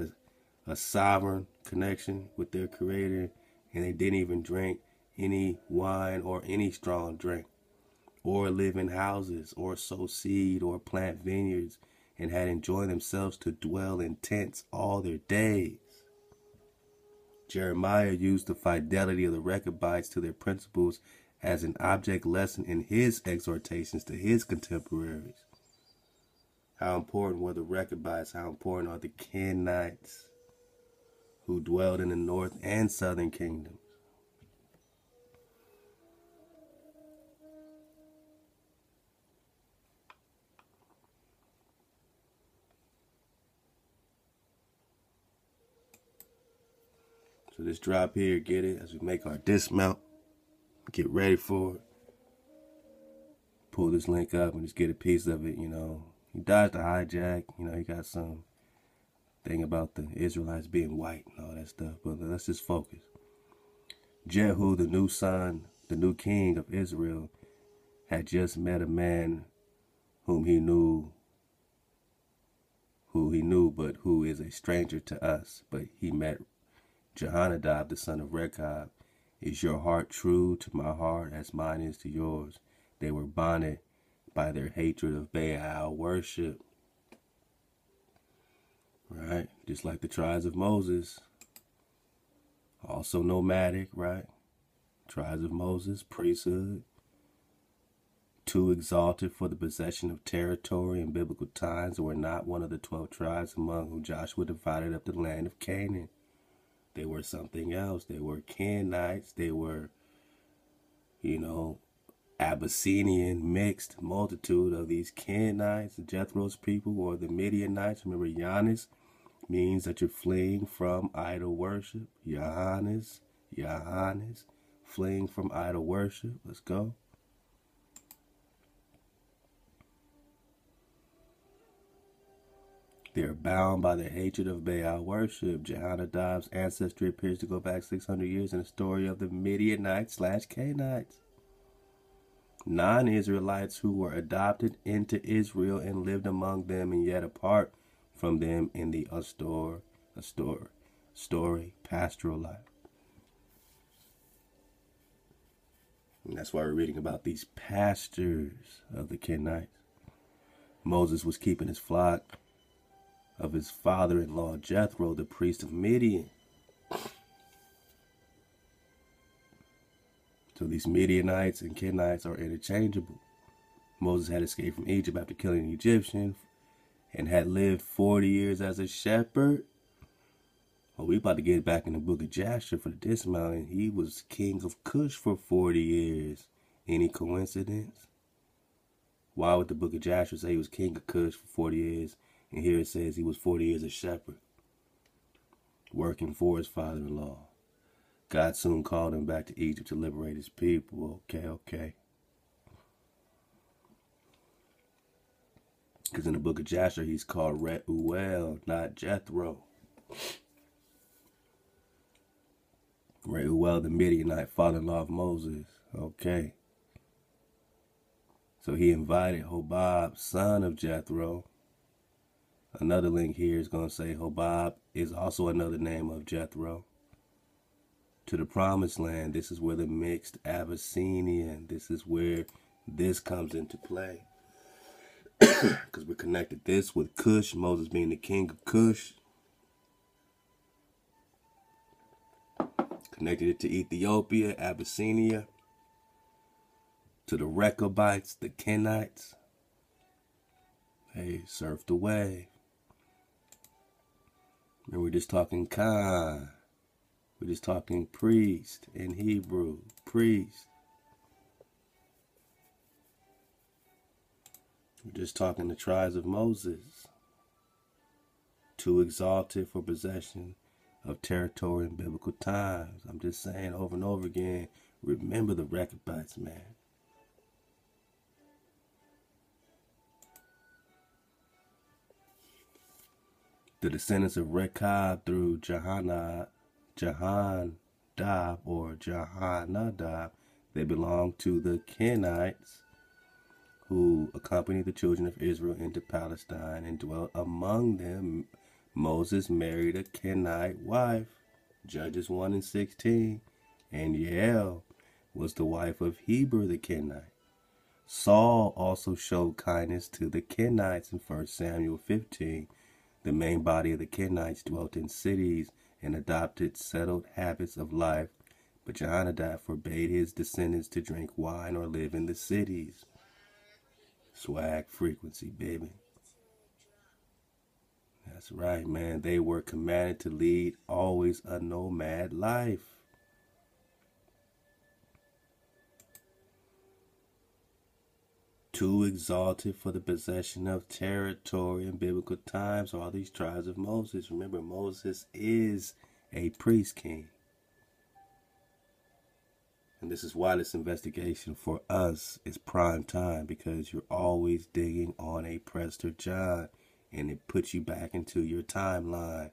a, a sovereign connection with their creator and they didn't even drink any wine or any strong drink or live in houses, or sow seed, or plant vineyards, and had enjoyed themselves to dwell in tents all their days. Jeremiah used the fidelity of the Rechabites to their principles as an object lesson in his exhortations to his contemporaries. How important were the Rechabites? How important are the Kenites who dwelled in the north and southern kingdoms? So this drop here, get it as we make our dismount. Get ready for it. Pull this link up and just get a piece of it, you know. He dodged the hijack, you know, he got some thing about the Israelites being white and all that stuff. But let's just focus. Jehu, the new son, the new king of Israel, had just met a man whom he knew who he knew but who is a stranger to us. But he met Jehonadab, the son of Rechab, is your heart true to my heart as mine is to yours? They were bonded by their hatred of Baal worship. Right? Just like the tribes of Moses. Also nomadic, right? Tribes of Moses, priesthood. Too exalted for the possession of territory in biblical times were not one of the twelve tribes among whom Joshua divided up the land of Canaan. They were something else. They were Canaanites. They were, you know, Abyssinian mixed multitude of these Canaanites, Jethro's people, or the Midianites. Remember, Giannis means that you're fleeing from idol worship. Johannes, Johannes, fleeing from idol worship. Let's go. They are bound by the hatred of Baal worship. Jehanna Jehonadab's ancestry appears to go back 600 years in the story of the Midianites slash Canaanites. Non-Israelites who were adopted into Israel and lived among them and yet apart from them in the Astor, Astor, story, pastoral life. And that's why we're reading about these pastors of the Kenites. Moses was keeping his flock of his father-in-law Jethro, the priest of Midian. So these Midianites and Kenites are interchangeable. Moses had escaped from Egypt after killing an Egyptian and had lived 40 years as a shepherd. Well, we about to get back in the book of Jasher for the dismount, he was king of Cush for 40 years. Any coincidence? Why would the book of Jasher say he was king of Cush for 40 years and here it says he was 40 years a shepherd, working for his father in law. God soon called him back to Egypt to liberate his people. Okay, okay. Because in the book of Jasher, he's called Reuel, not Jethro. Reuel, the Midianite father-in-law of Moses. Okay. So he invited Hobab, son of Jethro, Another link here is going to say Hobab is also another name of Jethro. To the promised land, this is where the mixed Abyssinian, this is where this comes into play. (coughs) Because we connected this with Cush, Moses being the king of Cush. Connected it to Ethiopia, Abyssinia. To the Rechabites, the Kenites. Hey, surfed away. And we're just talking Khan. We're just talking priest in Hebrew. Priest. We're just talking the tribes of Moses. Too exalted for possession of territory in biblical times. I'm just saying over and over again, remember the Rechabites, man. The descendants of Rechab through Jehana, or Jehonadab, they belong to the Kenites who accompanied the children of Israel into Palestine and dwelt among them. Moses married a Kenite wife, Judges 1 and 16, and Yael was the wife of Heber the Kenite. Saul also showed kindness to the Kenites in 1 Samuel 15. The main body of the Kenites dwelt in cities and adopted settled habits of life, but Jehonadab forbade his descendants to drink wine or live in the cities. Swag frequency, baby. That's right, man. They were commanded to lead always a nomad life. Too exalted for the possession of territory in biblical times are these tribes of Moses. Remember, Moses is a priest king. And this is why this investigation for us is prime time because you're always digging on a Prester John and it puts you back into your timeline.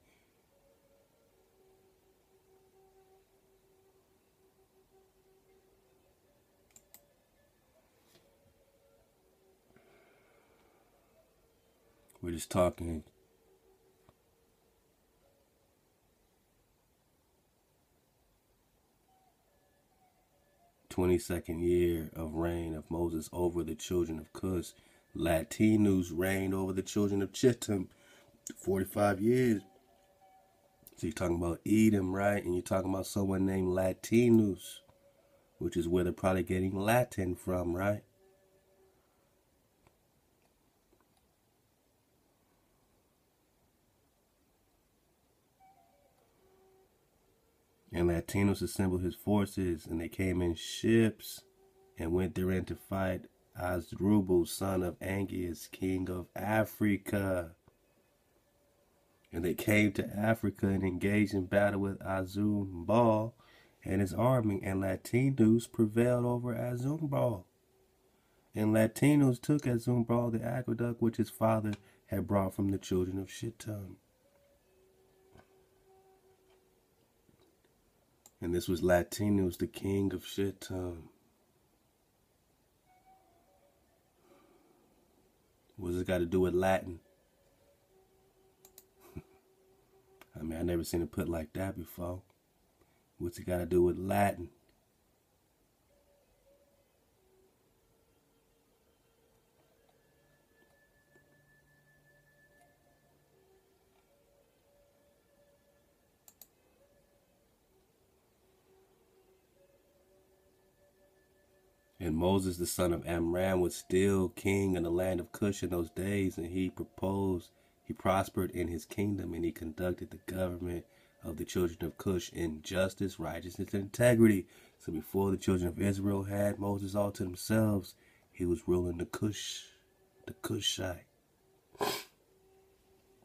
We're just talking 22nd year of reign of Moses over the children of Cush. Latinus reigned over the children of Chittim 45 years. So you're talking about Edom, right? And you're talking about someone named Latinus, which is where they're probably getting Latin from, right? And Latinus assembled his forces, and they came in ships and went therein to fight Asdrubal, son of Angeas, king of Africa. And they came to Africa and engaged in battle with Azumbal and his army, and Latinus prevailed over Azumbal. And Latinus took Azumbal the aqueduct which his father had brought from the children of Shittim. And this was Latinus, the king of Shittim. What's it got to do with Latin? (laughs) I mean, I never seen it put like that before. What's it got to do with Latin? And Moses, the son of Amram, was still king in the land of Cush in those days, and he proposed, he prospered in his kingdom, and he conducted the government of the children of Cush in justice, righteousness, and integrity. So before the children of Israel had Moses all to themselves, he was ruling the Cush, the Cushite.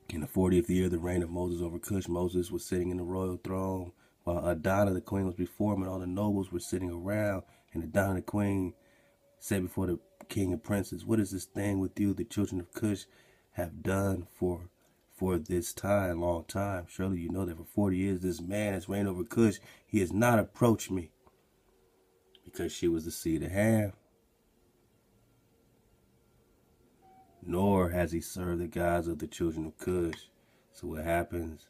In the 40th year of the reign of Moses over Cush, Moses was sitting in the royal throne, while Adoniah the queen was before him, and all the nobles were sitting around. And the Queen said before the king and princes, What is this thing with you the children of Cush have done for for this time, long time? Surely you know that for 40 years this man has reigned over Cush. He has not approached me because she was the seed of Ham. Nor has he served the gods of the children of Cush. So what happens?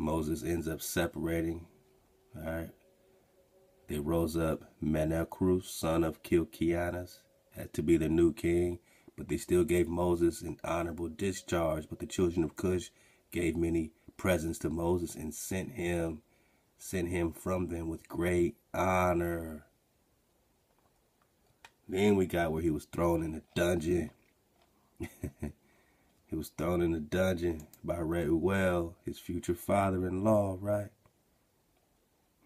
Moses ends up separating all right. They rose up Menacrus, son of Kilkianas, to be the new king, but they still gave Moses an honorable discharge. But the children of Cush gave many presents to Moses and sent him, sent him from them with great honor. Then we got where he was thrown in a dungeon. (laughs) he was thrown in a dungeon by Reuel, his future father-in-law, right?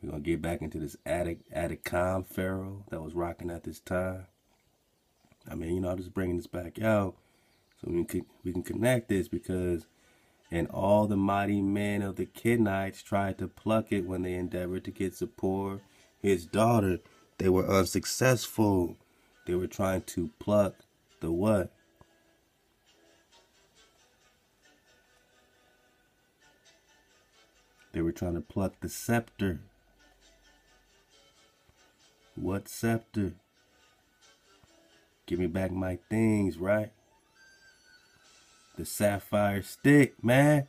We're gonna get back into this attic Atticom Pharaoh that was rocking at this time. I mean, you know, I'm just bringing this back out so we can we can connect this because and all the mighty men of the Kenites tried to pluck it when they endeavored to get support. His daughter, they were unsuccessful. They were trying to pluck the what? Trying to pluck the scepter. What scepter? Give me back my things, right? The sapphire stick, man.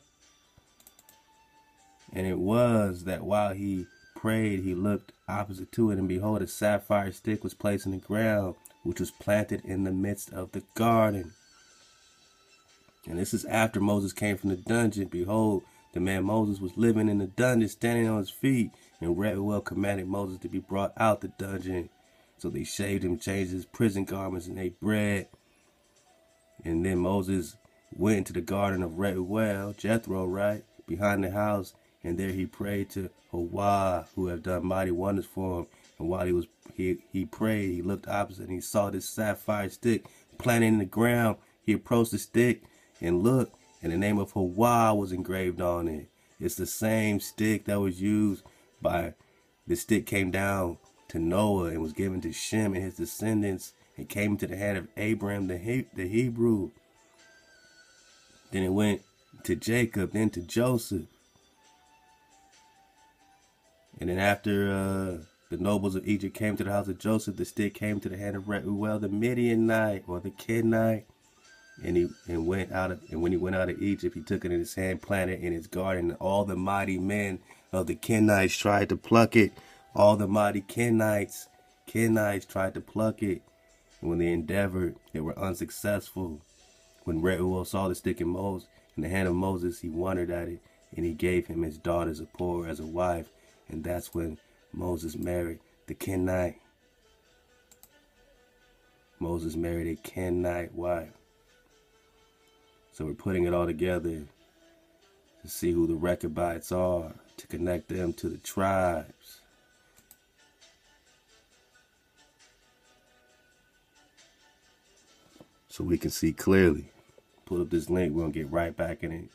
And it was that while he prayed, he looked opposite to it, and behold, a sapphire stick was placed in the ground, which was planted in the midst of the garden. And this is after Moses came from the dungeon. Behold, the man Moses was living in the dungeon, standing on his feet, and Reuel commanded Moses to be brought out the dungeon. So they shaved him, changed his prison garments, and ate bread. And then Moses went into the garden of Reuel, Jethro, right, behind the house, and there he prayed to Hawah, who had done mighty wonders for him. And while he was he he prayed, he looked opposite and he saw this sapphire stick planted in the ground. He approached the stick and looked, and the name of Hawah was engraved on it. It's the same stick that was used by the stick came down to Noah and was given to Shem and his descendants and came into the hand of Abraham the, he the Hebrew. Then it went to Jacob, then to Joseph. And then after uh, the nobles of Egypt came to the house of Joseph, the stick came to the hand of Reuel the Midianite or the Kenite. And he and went out of and when he went out of Egypt, he took it in his hand, planted in his garden. All the mighty men of the Kenites tried to pluck it. All the mighty Kenites, Kenites tried to pluck it. And when they endeavored, they were unsuccessful. When Reuel saw the stick in Moses in the hand of Moses, he wondered at it, and he gave him his daughter Zipporah as a wife. And that's when Moses married the Kenite. Moses married a Kenite wife. So we're putting it all together to see who the Rechabites are, to connect them to the tribes. So we can see clearly. Pull up this link, we're gonna get right back in it.